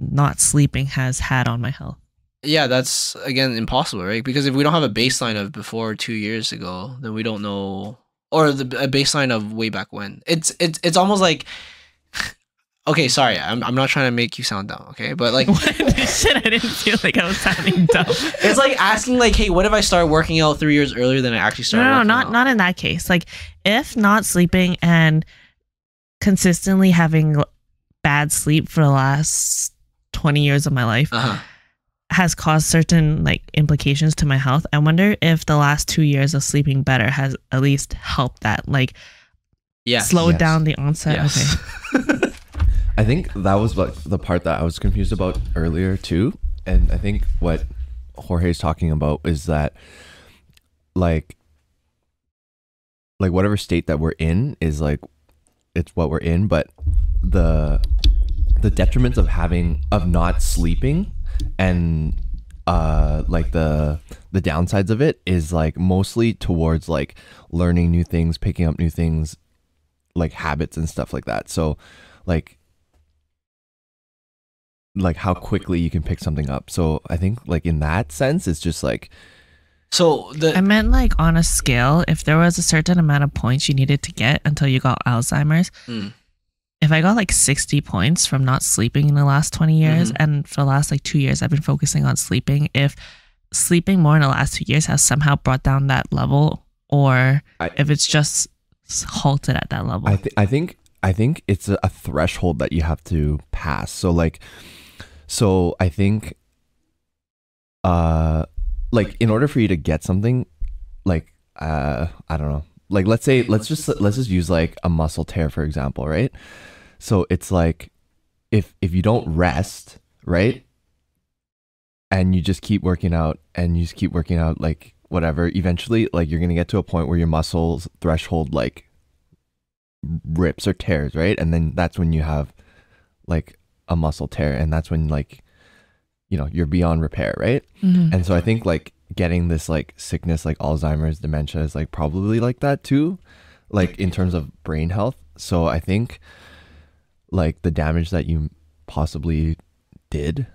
B: not sleeping has had on my health.
A: yeah, that's again impossible, right? Because if we don't have a baseline of before two years ago, then we don't know, or the a baseline of way back when. It's it's it's almost like. *sighs* Okay, sorry, I'm, I'm not trying to make you sound dumb, okay? But like, *laughs* *laughs*
B: Shit, I didn't feel like I was sounding *laughs* dumb.
A: it's like asking like, hey, what if I started working out three years earlier than I actually started?
B: no, no, not
A: out?
B: not in that case. Like if not sleeping and consistently having bad sleep for the last 20 years of my life
A: Uh-huh.
B: has caused certain like implications to my health. I wonder if the last 2 years of sleeping better has at least helped that like
A: Yeah.
B: slowed
C: Yes.
B: down the onset.
A: Yes.
B: Okay. *laughs*
C: I think that was like the part that I was confused about earlier too. And I think what Jorje's talking about is that like like whatever state that we're in is like it's what we're in, but the the detriments of having of not sleeping and uh like the the downsides of it is like mostly towards like learning new things, picking up new things, like habits and stuff like that. So like like how quickly you can pick something up. So I think like in that sense it's just like
A: So the
B: I meant like on a scale if there was a certain amount of points you needed to get until you got Alzheimer's.
A: Mm.
B: if I got like 60 points from not sleeping in the last 20 years,
A: Mhm.
B: and for the last like two years, I've been focusing on sleeping, if sleeping more in the last two years has somehow brought down that level, or
C: I-
B: if it's just halted at that level.
C: I th- I think I think it's a, a threshold that you have to pass. So like so I think uh like in order for you to get something like uh I don't know. Like let's say let's just let's just use like a muscle tear for example, right? So it's like if if you don't rest, right? And you just keep working out and you just keep working out like whatever, eventually like you're to get to a point where your muscles threshold like rips or tears, right? And then that's when you have like a muscle tear and that's when like you know, you're beyond repair, right?
B: Mhm.
C: And so I think like getting this like sickness like Alzheimer's, dementia is like probably like that too, like in terms of brain health. So I think like the damage that you possibly did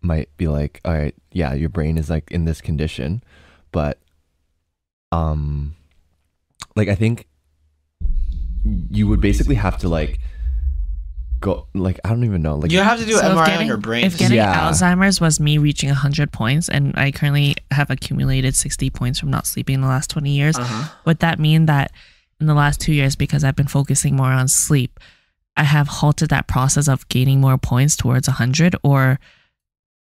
C: might be like, all right, yeah, your brain is like in this condition, but um like I think you would basically have to like go like I don't even know like
A: you have to do
B: So
A: an
B: if
A: MRI on your brain.
B: If getting
C: Yeah.
B: Alzheimer's was me reaching 100 points, and I currently have accumulated 60 points from not sleeping in the last 20 years,
A: uh-huh.
B: would that mean that in the last two years, because I've been focusing more on sleep, I have halted that process of gaining more points towards 100, or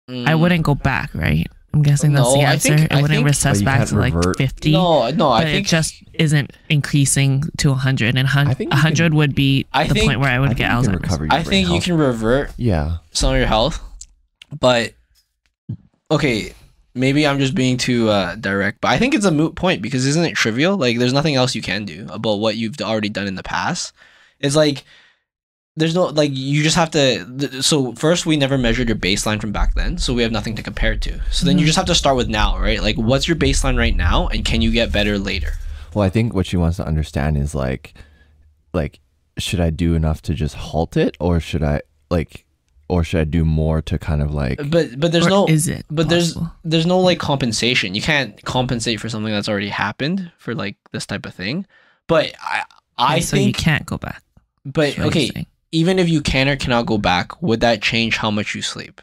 B: I
A: Mm.
B: wouldn't go back, right? I'm guessing that's
A: No,
B: the
A: I
B: answer.
A: think-
B: it wouldn't
A: think-
B: recess back
C: can't
B: to like
C: revert.
B: 50.
A: No, no, I think
B: it just isn't increasing to 100, and hun-
C: I think you
B: 100
C: can-
B: would be
A: I
B: the
A: think-
B: point where I would
C: I
B: get
C: think you can
B: Alzheimer's.
C: recover your
A: I
C: brain
A: think you can revert
C: Yeah.
A: some of your health, but okay, maybe I'm just being too uh, direct, but I think it's a moot point because isn't it trivial? Like, there's nothing else you can do about what you've already done in the past. It's like there's no like you just have to. So first, we never measured your baseline from back then, so we have nothing to compare it to. So then you
B: Mhm.
A: just have to start with now, right? Like, what's your baseline right now, and can you get better later?
C: Well, I think what she wants to understand is like, like, should I do enough to just halt it, or should I like, or should I do more to kind of like
A: But but there's
B: Or
A: no
B: is it?
A: but there's
B: possible?
A: there's no like compensation. You can't compensate for something that's already happened for like this type of thing. But I I
B: Okay, so you can't go back.
A: but
B: is what you're
A: okay,
B: saying.
A: Even if you can or cannot go back, would that change how much you sleep?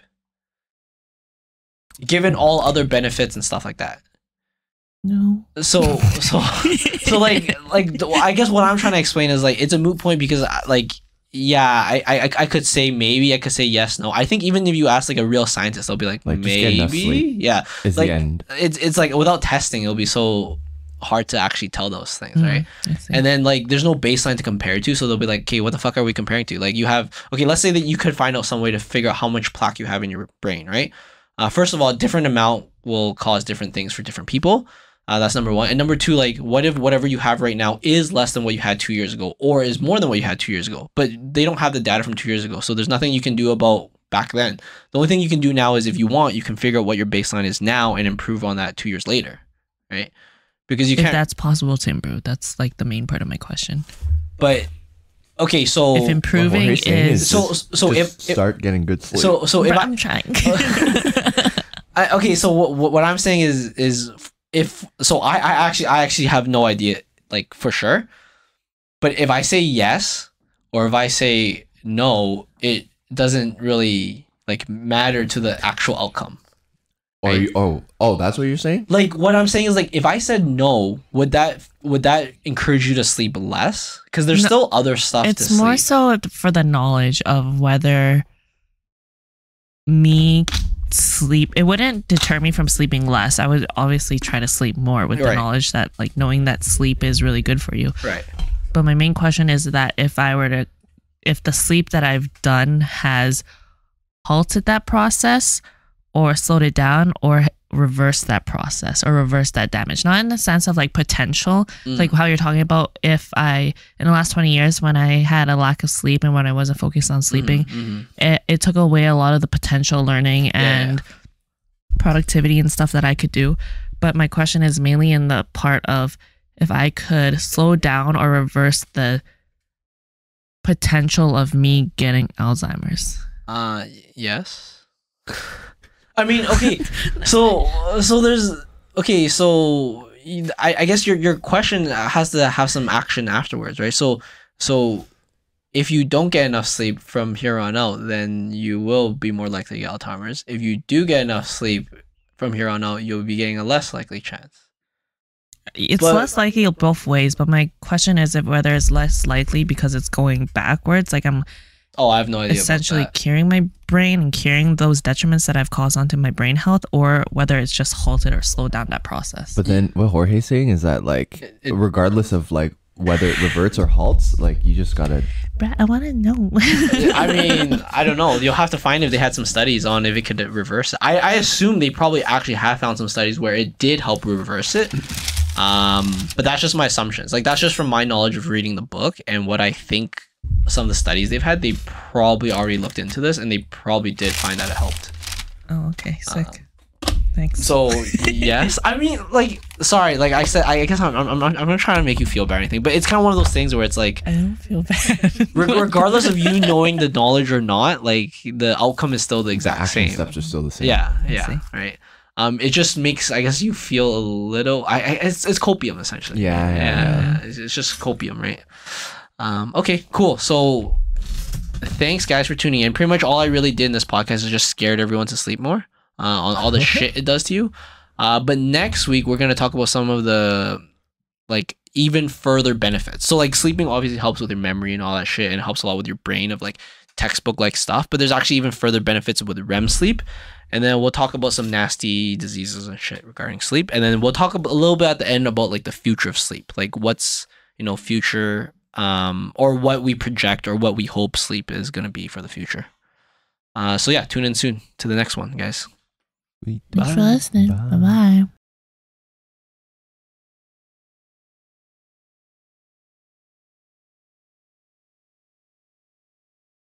A: Given all other benefits and stuff like that.
B: No.
A: So *laughs* so so like like th- I guess what I'm trying to explain is like it's a moot point because uh, like yeah I, I I could say maybe I could say yes no I think even if you ask like a real scientist they'll be like,
C: Like, just get
A: maybe
C: sleep.
A: yeah
C: is
A: like-
C: the end.
A: it's it's like without testing it'll be so hard to actually tell those things
B: Mm,
A: right? And then like there's no baseline to compare to so they'll be like okay what the fuck are we comparing to? Like you have okay let's say that you could find out some way to figure out how much plaque you have in your brain right? Uh, first of all different amount will cause different things for different people. Uh, that's number one. And number two like what if whatever you have right now is less than what you had two years ago or is more than what you had two years ago but they don't have the data from two years ago so there's nothing you can do about back then. The only thing you can do now is if you want you can figure out what your baseline is now and improve on that two years later right because you can't
B: that's possible to improve, that's like the main part of my question.
A: but okay so
B: if improving
C: Jorje's saying
B: is,
C: is
A: so so if,
C: Just
A: if
C: start getting good sleep.
A: so so if
B: but
A: I,
B: I'm trying. *laughs*
A: I okay so what, what what I'm saying is is if so I I actually I actually have no idea like for sure but if I say yes or if I say no it doesn't really like matter to the actual outcome
C: or you, oh oh that's what you're saying?
A: like what I'm saying is like if I said no would that would that encourage you to sleep less? Because there's
B: No,
A: still other stuff
B: it's
A: to
B: more
A: sleep.
B: so for the knowledge of whether me sleep it wouldn't deter me from sleeping less. I would obviously try to sleep more with the knowledge that like knowing that sleep is really good for you.
A: Right.
B: But my main question is that if i were to if the sleep that i've done has halted that process or slowed it down or reverse that process or reverse that damage. Not in the sense of like potential
A: Mm.
B: like how you're talking about if i in the last 20 years when i had a lack of sleep and when i wasn't focused on sleeping
A: Mhm,
B: it, it took away a lot of the potential learning and productivity and stuff that i could do. But my question is mainly in the part of if i could slow down or reverse the potential of me getting alzheimer's.
A: Uh, yes. I mean, okay. *laughs* So, uh, so there's okay. So, I, I guess your your question has to have some action afterwards, right? So, so if you don't get enough sleep from here on out, then you will be more likely to get Alzheimer's. If you do get enough sleep from here on out, you'll be getting a less likely chance.
B: it's
A: But-
B: less likely both ways but my question is if whether it's less likely because it's going backwards like i'm
A: Oh, I have no idea.
B: essentially
A: about that.
B: curing my brain and curing those detriments that I've caused onto my brain health, or whether it's just halted or slowed down that process.
C: But then what Jorje's saying is that like
A: It- it-
C: regardless of like whether it reverts or halts, like you just gotta
B: Brad, I want to know. *laughs*
A: I mean, I don't know. You'll have to find if they had some studies on if it could reverse it. I, I assume they probably actually have found some studies where it did help reverse it. Um, but that's just my assumptions. Like that's just from my knowledge of reading the book and what I think some of the studies they've had. They probably already looked into this and they probably did find that it helped.
B: oh, okay, sick. Thanks.
A: So *laughs* yes, I mean, like, sorry, like I said, I guess I'm, I'm, I'm not, I'm not trying to make you feel bad or anything, but it's kind of one of those things where it's like,
B: I don't feel bad. *laughs*
A: re- regardless of you knowing the knowledge or not, like the outcome is still the
C: the
A: exact
C: action
A: same.
C: steps are still the same.
A: Yeah,
B: I
A: yeah,
B: see.
A: right. Um, it just makes I guess you feel a little. I, I it's it's copium essentially.
C: Yeah, yeah, yeah.
A: It's, it's just copium, right? Um, okay, cool. So, thanks guys for tuning in. Pretty much all I really did in this podcast is just scared everyone to sleep more uh, on all the *laughs* shit it does to you. Uh, but next week we're gonna talk about some of the like even further benefits. So like sleeping obviously helps with your memory and all that shit, and helps a lot with your brain of like textbook like stuff. But there's actually even further benefits with REM sleep. And then we'll talk about some nasty diseases and shit regarding sleep. And then we'll talk a little bit at the end about like the future of sleep, like what's you know future um or what we project or what we hope sleep is gonna be for the future. Uh, so yeah, tune in soon to the next one, guys.
C: Sweet.
B: Thanks for listening.
C: Bye.
B: Bye bye.